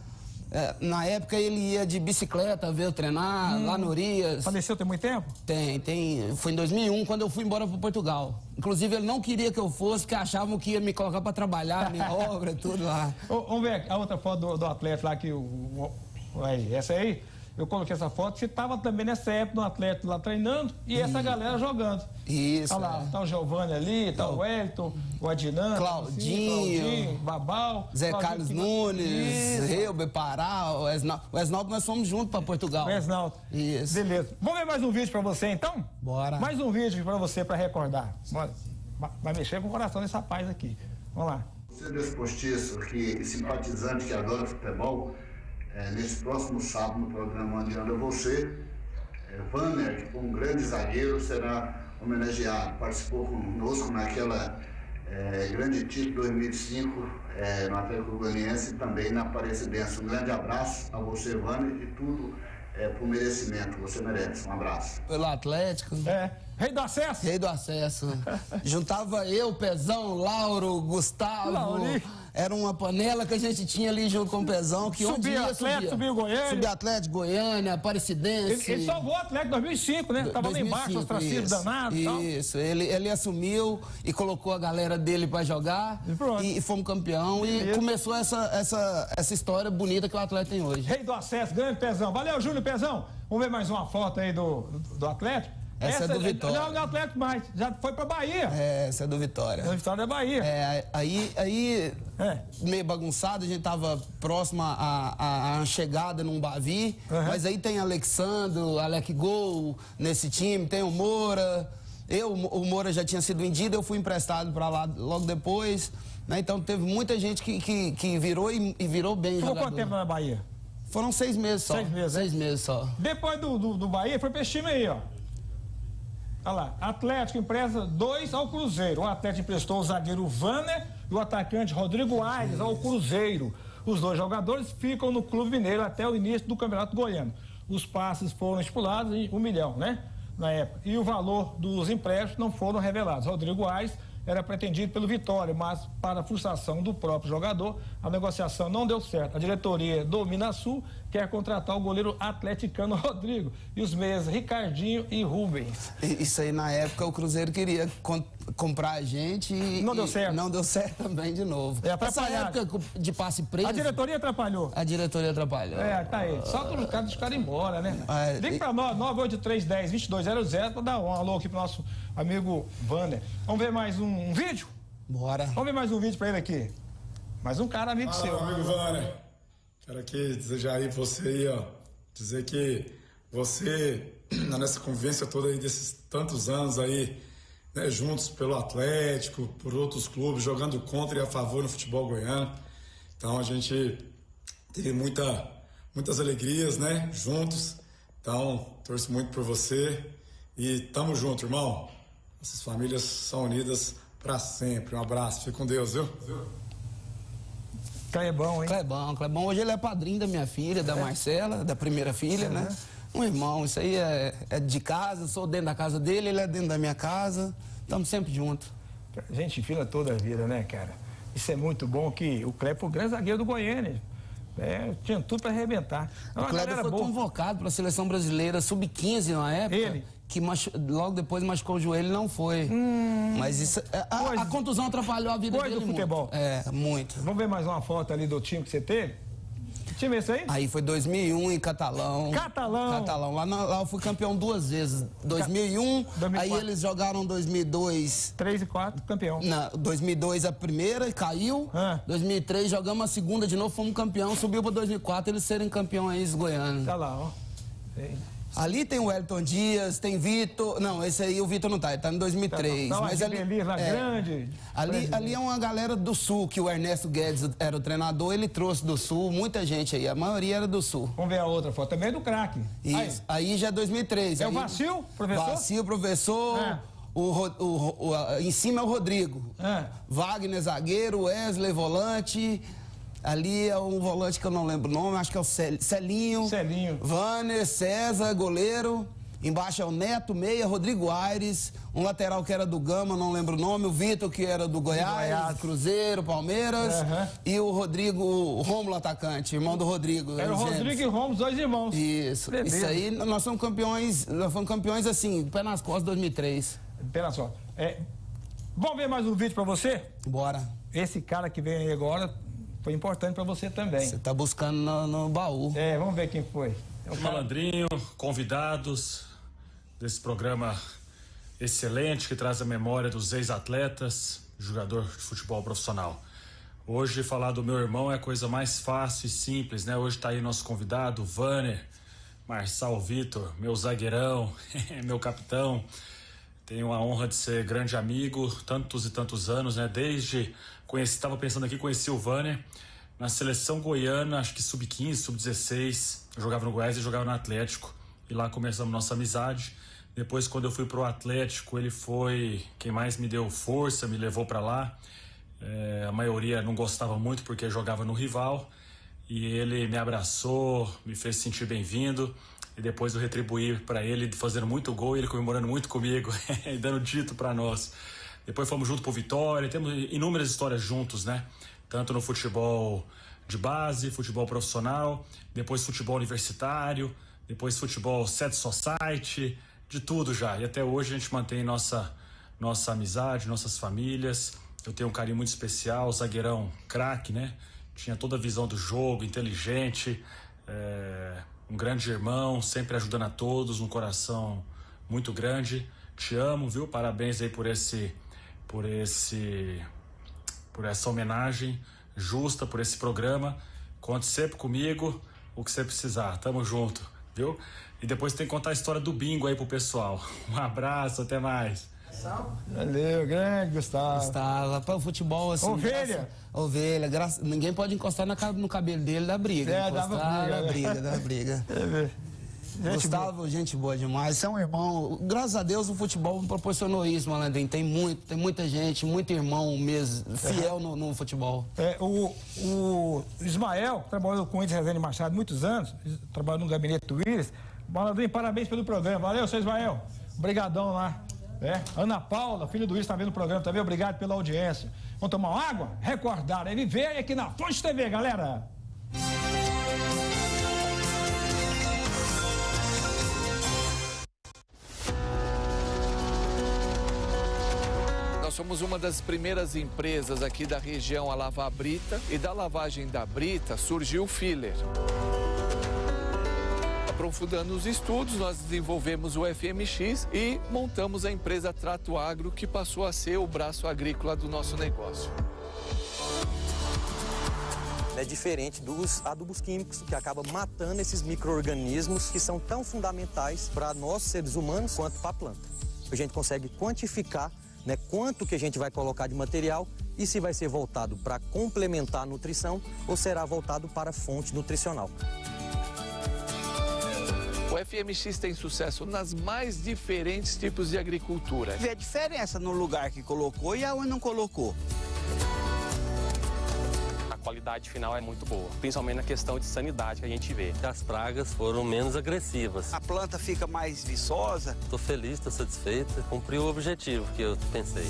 É, na época ele ia de bicicleta ver eu treinar, Hum. lá no Urias. Faleceu tem muito tempo? Tem, tem. Foi em 2001, quando eu fui embora para Portugal. Inclusive, ele não queria que eu fosse, porque achavam que ia me colocar para trabalhar, minha *laughs* obra, tudo lá. Ô, Vamos ver a outra foto do, do atleta lá que o. o- Aí, essa aí. Eu coloquei essa foto. Você estava também nessa época no atleta lá treinando e essa galera jogando. Isso. Olha lá, é. tá o Giovanni ali, tá o Wellington, o Adnan, Claudinho. Claudinho, Babal. Zé Claudinho Carlos que- Nunes. Reuber, Pará, o Esnaldo. O Esnaldo nós fomos juntos para Portugal. O Esnaldo. Isso. Beleza. Vamos ver mais um vídeo pra você então? Bora. Mais um vídeo pra você pra recordar. Bora. Vai- mexer com o coração desse rapaz aqui. Vamos lá. Você desportista que simpatizante que adora futebol, é, nesse próximo sábado no programa Onde Anda Você, é, Vanner, que foi um grande zagueiro, será homenageado. Participou conosco naquela é, grande título 2005 é, no Atlético Goianiense e também na Aparecidense. Um grande abraço a você, Vanner, e tudo é, por merecimento. Você merece. Um abraço. Pelo Atlético. É. Rei do acesso. Rei do acesso. *laughs* Juntava eu, Pezão, Lauro, Gustavo. Lauri. Era uma panela que a gente tinha ali junto com o Pezão. Que Subia Atlético, subia. subia o Goiânia. Subia Atlético, Goiânia, Aparecidense. Ele, ele salvou o Atlético em 2005, né? Tava lá embaixo, ostracismo danado e tal. Isso, ele, ele assumiu e colocou a galera dele pra jogar e, e fomos campeão. E começou essa, essa, essa história bonita que o Atlético tem hoje. Rei do acesso, grande Pezão. Valeu, Júlio Pezão. Vamos ver mais uma foto aí do, do, do Atlético? Essa é do Vitória. Não, não é Atlético mais. Já foi pra Bahia. É, essa é do Vitória. A Vitória da Bahia. É, aí, aí meio bagunçado, a gente tava próximo à, chegada num Bavi, mas aí tem Alexandro, Alec Gol nesse time, tem o Moura. Eu, o Moura já tinha sido vendido, eu fui emprestado para lá logo depois. Né? Então teve muita gente que, que, que virou e, e virou bem Ficou jogador. quanto tempo na Bahia? Foram seis meses só. Seis meses, Seis meses só. Depois do, do, do Bahia, foi pra esse time aí, ó. Olha lá, Atlético empresta dois ao Cruzeiro. O Atlético emprestou o zagueiro Vanner e o atacante Rodrigo Aires ao Cruzeiro. Os dois jogadores ficam no Clube Mineiro até o início do Campeonato Goiano. Os passes foram estipulados em um milhão, né? Na época. E o valor dos empréstimos não foram revelados. Rodrigo Aires era pretendido pelo Vitória, mas para a frustração do próprio jogador, a negociação não deu certo. A diretoria do Minasul quer contratar o goleiro atleticano *laughs* Rodrigo e os meias Ricardinho e Rubens. Isso aí na época o Cruzeiro queria com- comprar a gente e. Não deu certo. Não deu *laughs* certo também de novo. É Essa época de passe preso. A diretoria atrapalhou. A diretoria atrapalhou. É, tá aí. Só para os caras dos caras ir embora, né? É, Liga e- pra nós, 98310-2200, pra dar um alô aqui pro nosso amigo Vander. Vamos ver mais um, um vídeo? Bora. Vamos ver mais um vídeo pra ele aqui. Mais um cara amigo Fala, seu. amigo Vânia. Quero aqui desejar aí você aí, ó. Dizer que você, *clears throat* nessa convivência toda aí desses tantos anos aí, né, juntos pelo Atlético, por outros clubes, jogando contra e a favor no futebol goiano. Então a gente teve muita, muitas alegrias, né, juntos. Então, torço muito por você e tamo junto, irmão. Nossas famílias são unidas pra sempre. Um abraço, fique com Deus, viu? Clebão, hein? Clebão, Clebão. Hoje ele é padrinho da minha filha, da Marcela, da primeira filha, né? Um irmão, isso aí é, é de casa, sou dentro da casa dele, ele é dentro da minha casa. Estamos sempre juntos. Gente fila toda a vida, né, cara? Isso é muito bom que o Kleber foi o grande zagueiro do Goiânia. É, tinha tudo pra arrebentar. É O Kleber foi boa. convocado para a seleção brasileira sub-15 na época. Ele? Que machu- logo depois machucou o joelho e não foi. Mas isso, é, a, a contusão atrapalhou a vida Coisa dele do futebol. muito. É, muito. Vamos ver mais uma foto ali do time que você teve? Que time é esse aí? Aí foi 2001 em Catalão. Catalão. Catalão. Lá, na- lá eu fui campeão duas vezes. 2001, aí eles jogaram 2002. 3 e 4, campeão. Na 2002 a primeira caiu. Ah. 2003 jogamos a segunda de novo, fomos campeão. Subiu para 2004 eles serem campeões goianos. Tá lá, ó. Ali tem o Elton Dias, tem Vitor. Não, esse aí o Vitor não tá, ele tá em 2003. Tá, tá, mas ali, Gebelier lá, grande Ali, ali é uma galera do Sul, que o Ernesto Guedes era o treinador, ele trouxe do Sul, muita gente aí, a maioria era do Sul. Vamos ver a outra foto. Também é do craque. Isso. Aí, já é 2003. É aí, o Vacil, professor? Vacil, professor. É. O, o- o- em cima é o Rodrigo. É. Wagner, zagueiro. Wesley, volante. Ali é um volante que eu não lembro o nome, acho que é o Cel- Celinho. Celinho. Vanner, César, goleiro. Embaixo é o Neto, meia, Rodrigo Aires. Um lateral que era do Gama, não lembro o nome. O Vitor, que era do Goiás, Goiás. Cruzeiro, Palmeiras. Aham. E o Rodrigo, o Rômulo atacante, irmão do Rodrigo. Era o Gêmeos. Rodrigo e Ramos, dois irmãos. Isso. Beleza. Isso aí, nós somos campeões, nós fomos campeões assim, pé nas costas 2003. Pena só. É, vamos ver mais um vídeo pra você? Bora. Esse cara que vem aí agora foi importante pra você também. Você tá buscando no, no baú. É, vamos ver quem foi. É o cara- Malandrinho, convidados desse programa excelente que traz a memória dos ex-atletas, jogador de futebol profissional. Hoje falar do meu irmão é a coisa mais fácil e simples, né? Hoje tá aí nosso convidado, Vaner, Marçal Vitor, meu zagueirão, *laughs* meu capitão. Tenho a honra de ser grande amigo, tantos e tantos anos, né? Desde conheci, estava pensando aqui, conheci o Vânia na seleção goiana, acho que sub-15, sub-16. Jogava no Goiás e jogava no Atlético. E lá começamos nossa amizade. Depois, quando eu fui pro Atlético, ele foi quem mais me deu força, me levou para lá. É, a maioria não gostava muito porque jogava no rival. E ele me abraçou, me fez sentir bem-vindo. E depois eu retribuí para ele fazendo muito gol e ele comemorando muito comigo *laughs* dando dito para nós. Depois fomos juntos pro Vitória, temos inúmeras histórias juntos, né? Tanto no futebol de base, futebol profissional, depois futebol universitário, depois futebol set society, de tudo já. E até hoje a gente mantém nossa nossa amizade, nossas famílias. Eu tenho um carinho muito especial, zagueirão craque, né? Tinha toda a visão do jogo, inteligente, é, um grande irmão, sempre ajudando a todos, um coração muito grande. Te amo, viu? Parabéns aí por esse por esse por essa homenagem justa por esse programa. Conte sempre comigo, o que você precisar. Tamo junto, viu? E depois tem que contar a história do bingo aí pro pessoal. *laughs* Um abraço, até mais. Valeu, grande Gustavo. Gustavo, para o futebol assim. Ovelha. graça- ovelha, graça- ninguém pode encostar na no cabelo dele da briga. É, dava encostar briga, da né? briga, da briga. *laughs* Gente Gustavo, gente boa demais. Você é um irmão. Graças a Deus o futebol proporcionou isso, Malandrinho. Tem muito, tem muita gente, muito irmão mesmo, fiel no, no futebol. É, o, o Ismael, que trabalhou com o Índice Rezende Machado muitos anos, trabalhou no gabinete do Willis. Malandrinho, parabéns pelo programa. Valeu, seu Ismael. Obrigadão lá. É. Ana Paula, filho do Willis, está vendo o programa também. Obrigado pela audiência. Vamos tomar uma água? Recordar. É viver aqui na Fonte TV, galera. Somos uma das primeiras empresas aqui da região a lavar a brita e da lavagem da brita surgiu o filler. Aprofundando os estudos, nós desenvolvemos o FMX e montamos a empresa Trato Agro, que passou a ser o braço agrícola do nosso negócio. É diferente dos adubos químicos que acabam matando esses micro-organismos que são tão fundamentais para nós seres humanos quanto para a planta. A gente consegue quantificar né, quanto que a gente vai colocar de material e se vai ser voltado para complementar a nutrição ou será voltado para a fonte nutricional. O FMX tem sucesso nas mais diferentes tipos de agricultura. Vê a diferença no lugar que colocou e aonde não colocou. A qualidade final é muito boa, principalmente na questão de sanidade que a gente vê. As pragas foram menos agressivas. A planta fica mais viçosa. Estou feliz, estou satisfeita, cumpri o objetivo que eu pensei.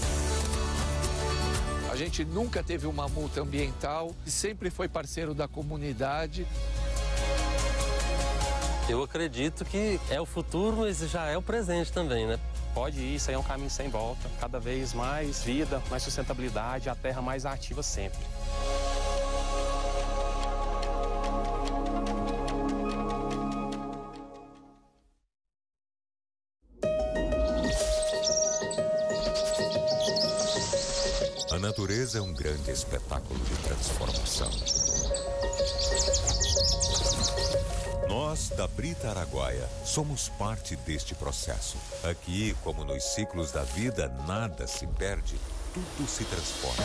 A gente nunca teve uma multa ambiental e sempre foi parceiro da comunidade. Eu acredito que é o futuro, mas já é o presente também, né? Pode ir, isso aí é um caminho sem volta. Cada vez mais vida, mais sustentabilidade, a terra mais ativa sempre. Natureza é um grande espetáculo de transformação. Nós, da Brita Araguaia, somos parte deste processo. Aqui, como nos ciclos da vida, nada se perde, tudo se transforma.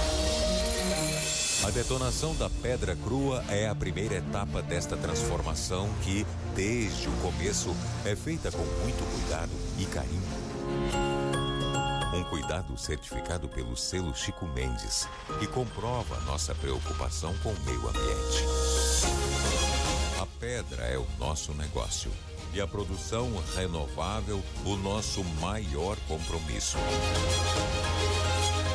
A detonação da pedra crua é a primeira etapa desta transformação que, desde o começo, é feita com muito cuidado e carinho. Um cuidado certificado pelo selo Chico Mendes, que comprova nossa preocupação com o meio ambiente. A pedra é o nosso negócio e a produção renovável o nosso maior compromisso.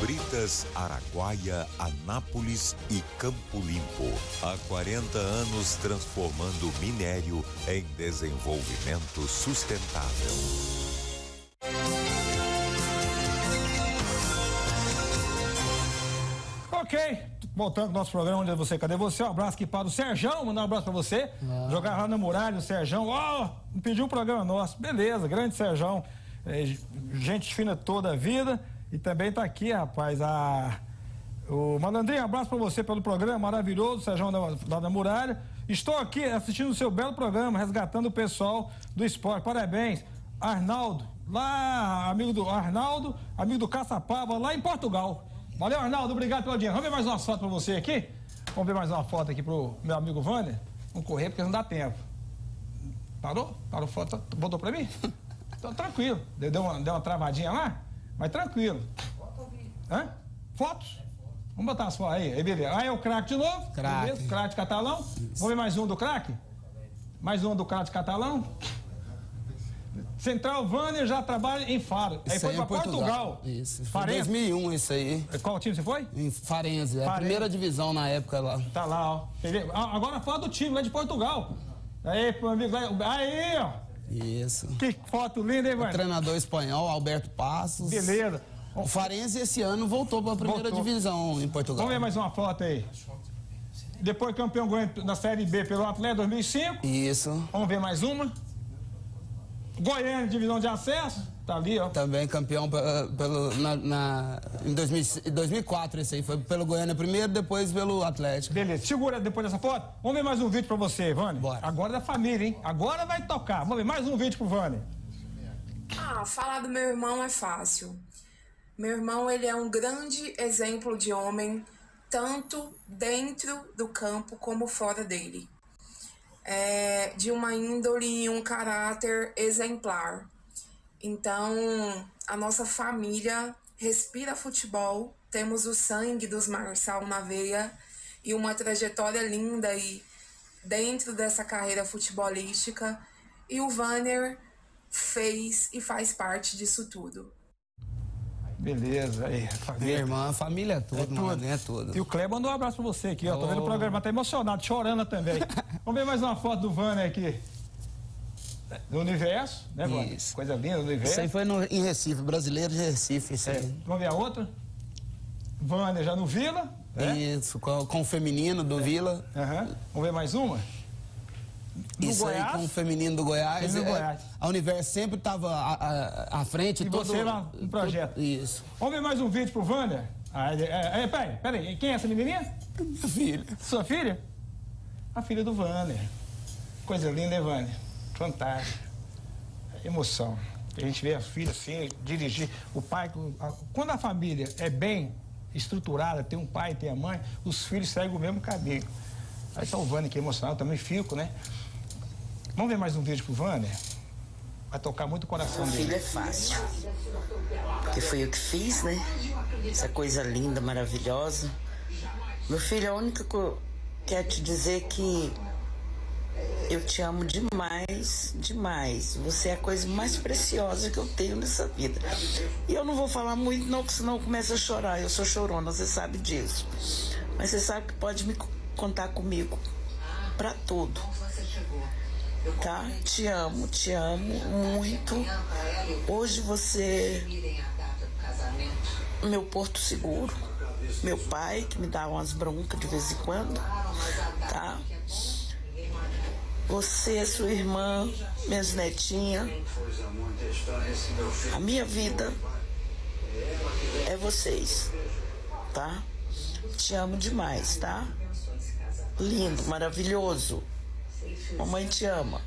Britas, Araguaia, Anápolis e Campo Limpo. Há 40 anos transformando minério em desenvolvimento sustentável. Ok, voltando ao nosso programa, onde é você? Cadê você? Um abraço aqui para o Serjão, mandar um abraço para você. Jogar lá na muralha, o Serjão, ó, pediu um programa nosso. Beleza, grande Serjão. É, gente fina toda a vida. E também tá aqui, rapaz, a. O Malandrinho, abraço para você pelo programa maravilhoso, Serjão da, lá da Muralha. Estou aqui assistindo o seu belo programa, resgatando o pessoal do esporte. Parabéns. Arnaldo, lá, amigo do Arnaldo, amigo do Caçapava, lá em Portugal. Valeu, Arnaldo, obrigado pela audiência. Vamos ver mais uma foto pra você aqui? Vamos ver mais uma foto aqui pro meu amigo Wander? Vamos correr porque não dá tempo. Parou? Parou foto? Botou pra mim? *laughs* Então tranquilo. Deu, uma, deu uma travadinha lá? Mas tranquilo. Hã? Fotos? Vamos botar as fotos aí, aí beleza. Aí é o craque de novo. Craque. beleza? Craque catalão. Vamos ver mais um do craque? Mais um do craque catalão. Central Vânia já trabalha em Faro. Aí Isso foi aí pra em Portugal. Portugal. Isso. Farense. 2001 isso aí. Qual time você foi? Em Farense. É a primeira divisão na época lá. Tá lá, ó. Ah, Agora fala do time lá de Portugal. Aí, meu amigo. Aí, ó. Isso. Que foto linda, hein, O mano? treinador espanhol, Alberto Passos. Beleza. O Farense esse ano voltou para a primeira Voltou. divisão em Portugal. Vamos ver mais uma foto aí. Depois campeão na Série B pelo Atlético 2005. Isso. Vamos ver mais uma. Goiânia, divisão de acesso. Tá ali, ó. Também campeão pe- pelo, na, na- em 2000 2004 esse aí. Foi pelo Goiânia primeiro, depois pelo Atlético. Beleza, segura depois dessa foto. Vamos ver mais um vídeo pra você, Vânia. Bora. Agora é da família, hein? Agora vai tocar. Vamos ver mais um vídeo pro Vânia. Ah, falar do meu irmão é fácil. Meu irmão, ele é um grande exemplo de homem, tanto dentro do campo como fora dele. É de uma índole e um caráter exemplar. Então, a nossa família respira futebol, temos o sangue dos Marçal na veia e uma trajetória linda aí dentro dessa carreira futebolística. E o Vanner fez e faz parte disso tudo. Beleza, aí. Minha irmã, a família é toda, mano, é toda. E o Kleber mandou um abraço pra você aqui, ó. Tô vendo o Oh. programa, tá emocionado, chorando também. *laughs* Vamos ver mais uma foto do Vânia aqui. Do universo, né, Vânia? Isso. Coisa linda do universo. Isso aí foi no, em Recife, brasileiro de Recife. Isso É. aí. Vamos ver a outra? Vânia já no Vila. né? Isso, com, com o feminino do Vila. Aham. Vamos ver mais uma? Do Isso Goiás. aí com o feminino do Goiás. É, Goiás. A Universo sempre estava à, frente. E todo, você lá no projeto. Isso. Vamos ver mais um vídeo pro Vânia? Ah, é, é, peraí, peraí. Quem é essa menininha? Minha filha. Sua filha? A filha do Vânia. Coisa linda, hein, Vânia? Fantástico. Emoção. A gente vê a filha assim, dirigir. O pai. Quando a família é bem estruturada, tem um pai, tem a mãe, os filhos seguem o mesmo caminho. Aí tá o Vânia aqui emocionado, também fico, né? Vamos ver mais um vídeo pro Vânia? Vai tocar muito o coração Meu filho dele. é fácil. Porque foi eu que fiz, né? Essa coisa linda, maravilhosa. Meu filho, a única que eu quero te dizer que eu te amo demais, demais. Você é a coisa mais preciosa que eu tenho nessa vida. E eu não vou falar muito, não, porque senão eu começo a chorar. Eu sou chorona, você sabe disso. Mas você sabe que pode me co- contar comigo pra tudo. Tá? Te amo, te amo muito. Hoje você meu porto seguro. Meu pai, que me dá umas broncas de vez em quando, tá? Você, sua irmã, minhas netinhas. A minha vida é vocês, tá? Te amo demais, tá? Lindo, maravilhoso. Mamãe te ama.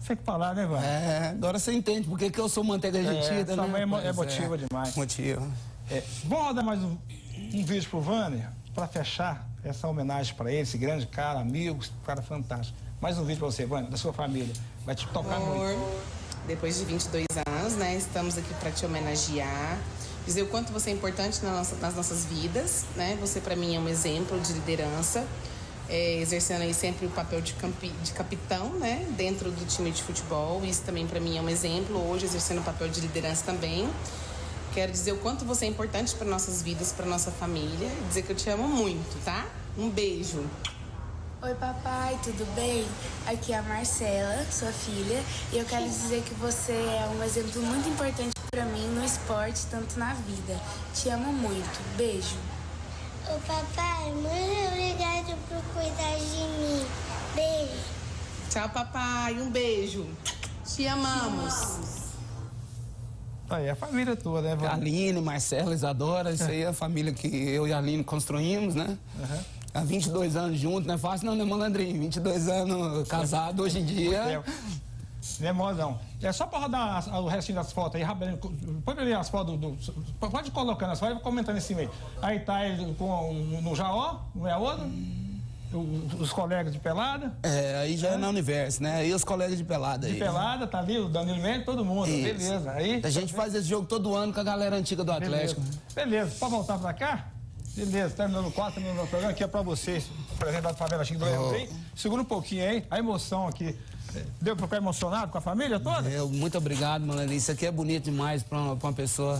Você que falar, né, Vânia? É, agora você entende por que eu sou manteiga derretida, É, né? sua mãe é é emotiva demais. Motiva. É, vamos rodar mais um, um vídeo pro Vânia, para fechar essa homenagem para ele, esse grande cara, amigo, esse cara fantástico. Mais um vídeo para você, Vânia, da sua família. Vai te tocar Amor, muito. depois de 22 anos, né, estamos aqui para te homenagear, dizer o quanto você é importante na nossa- nas nossas vidas, né? Você para mim é um exemplo de liderança, é, exercendo aí sempre o papel de, campi- de capitão, né, dentro do time de futebol. Isso também para mim é um exemplo. Hoje exercendo o papel de liderança também. Quero dizer o quanto você é importante para nossas vidas, para nossa família. Dizer que eu te amo muito, tá? Um beijo. Oi, papai, tudo bem? Aqui é a Marcela, sua filha, e eu quero dizer que você é um exemplo muito importante para mim no esporte, tanto na vida. Te amo muito. Beijo. Ô papai, obrigado por cuidar de mim. Beijo. Tchau, papai. Um beijo. Te amamos. Aí, a família toda, né, Vânia? Aline, Marcela, Isadora, isso aí é a família que eu e a Aline construímos, né? Há 22 anos juntos, não é fácil não, né, malandrinho? 22 anos casado hoje em dia. Não é mole, não. É só para rodar as- o restinho das fotos aí, rapidinho. Põe pra mim as fotos do. do- pode ir colocando as fotos, vai comentando em cima aí. Aí tá ele com, no Jaó, não é outro? O- Os colegas de pelada. É, aí já é na Universo, né? Aí os colegas de pelada aí. De pelada, tá ali, o Danilo Mendes, todo mundo. Isso. Beleza. Aí, A gente faz esse jogo todo ano com a galera antiga do Atlético. Beleza. Beleza. Pode voltar pra cá? Beleza, terminando o quarto, terminando o programa, aqui é pra vocês. Presente da Favela Chico do aí. Segura um pouquinho aí, a emoção aqui. Deu pra ficar emocionado com a família toda? Eu, muito obrigado, Malandrinho. Isso aqui é bonito demais pra uma, pra uma pessoa.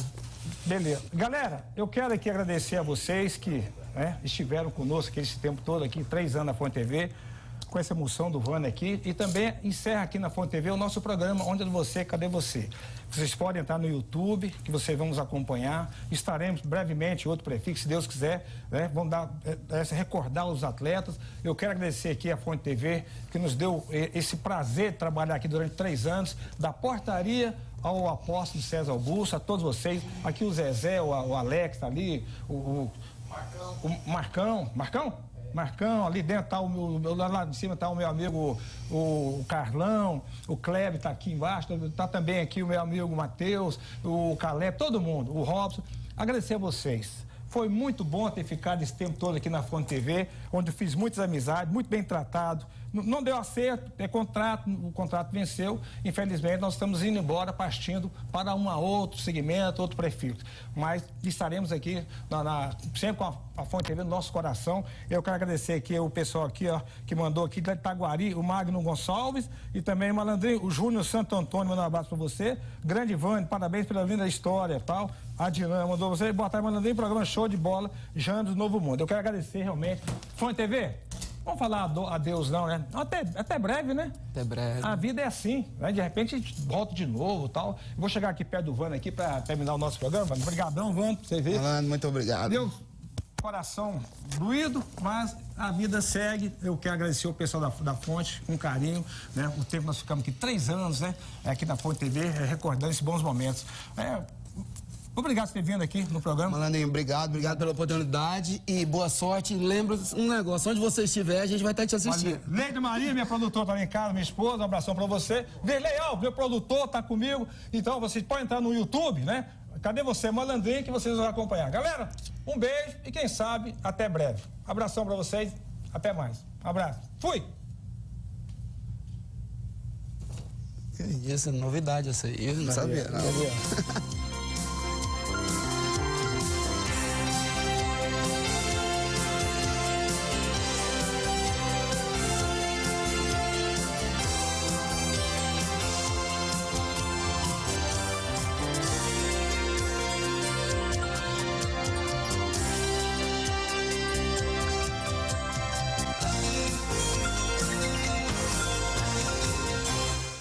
Beleza. Galera, eu quero aqui agradecer a vocês que né, estiveram conosco esse tempo todo, aqui, três anos na Fonte TV, com essa emoção do Vânia aqui. E também encerra aqui na Fonte TV o nosso programa Onde é Você, Cadê Você? Vocês podem entrar no YouTube, que vocês vão nos acompanhar. Estaremos brevemente em outro prefixo, se Deus quiser. Né? Vamos dar, eh, recordar os atletas. Eu quero agradecer aqui a Fonte TV, que nos deu eh, esse prazer de trabalhar aqui durante três anos, da portaria ao apóstolo César Augusto, a todos vocês, aqui o Zezé, o, o Alex tá ali, o, o, o Marcão, Marcão? Marcão, ali dentro tá o meu, lá, de cima tá o meu amigo o, Carlão, o Kleber tá aqui embaixo, tá também aqui o meu amigo Matheus, o Caleb, todo mundo, o Robson. Agradecer a vocês. Foi muito bom ter ficado esse tempo todo aqui na Fonte TV, onde eu fiz muitas amizades, muito bem tratado. Não deu acerto, é contrato, o contrato venceu. Infelizmente, nós estamos indo embora, partindo para um outro segmento, outro prefeito. Mas estaremos aqui na, na- sempre com a, a Fonte TV no nosso coração. Eu quero agradecer aqui o pessoal aqui, ó, que mandou aqui de Itaguari, o Magno Gonçalves e também Malandrinho, o Júnior Santo Antônio, mandou um abraço para você. Grande Vânia, parabéns pela linda história tal. A Dinan mandou você, boa tarde, Malandrinho, programa show de bola, Jânio do Novo Mundo. Eu quero agradecer realmente. Fonte TV, vamos falar ado- adeus não, né? Até, até breve, né? Até breve. A vida é assim, né? De repente a gente volta de novo e tal. Vou chegar aqui perto do Vano aqui para terminar o nosso programa. Vano. Obrigadão, Vano, pra você ver. Malandro, muito obrigado. Deu coração doído, mas a vida segue. Eu quero agradecer o pessoal da, da Fonte, com carinho, né? O tempo que nós ficamos aqui, três anos, né? Aqui na Fonte TV, recordando esses bons momentos. É, obrigado por ter vindo aqui no programa. Malandrinho, obrigado, obrigado pela oportunidade e boa sorte. Lembra um negócio, onde você estiver, a gente vai estar te assistindo. Leide Maria, minha produtora tá lá em casa, minha esposa, um abração pra você. Verlei Alves, meu produtor, tá comigo. Então vocês podem entrar no YouTube, né? Cadê você, malandrinho, que vocês vão acompanhar. Galera, um beijo e quem sabe, até breve. Abração pra vocês, até mais. Abraço. Fui! Que isso, novidade essa aí. Eu não Valeu, sabia, não. valeu. *laughs*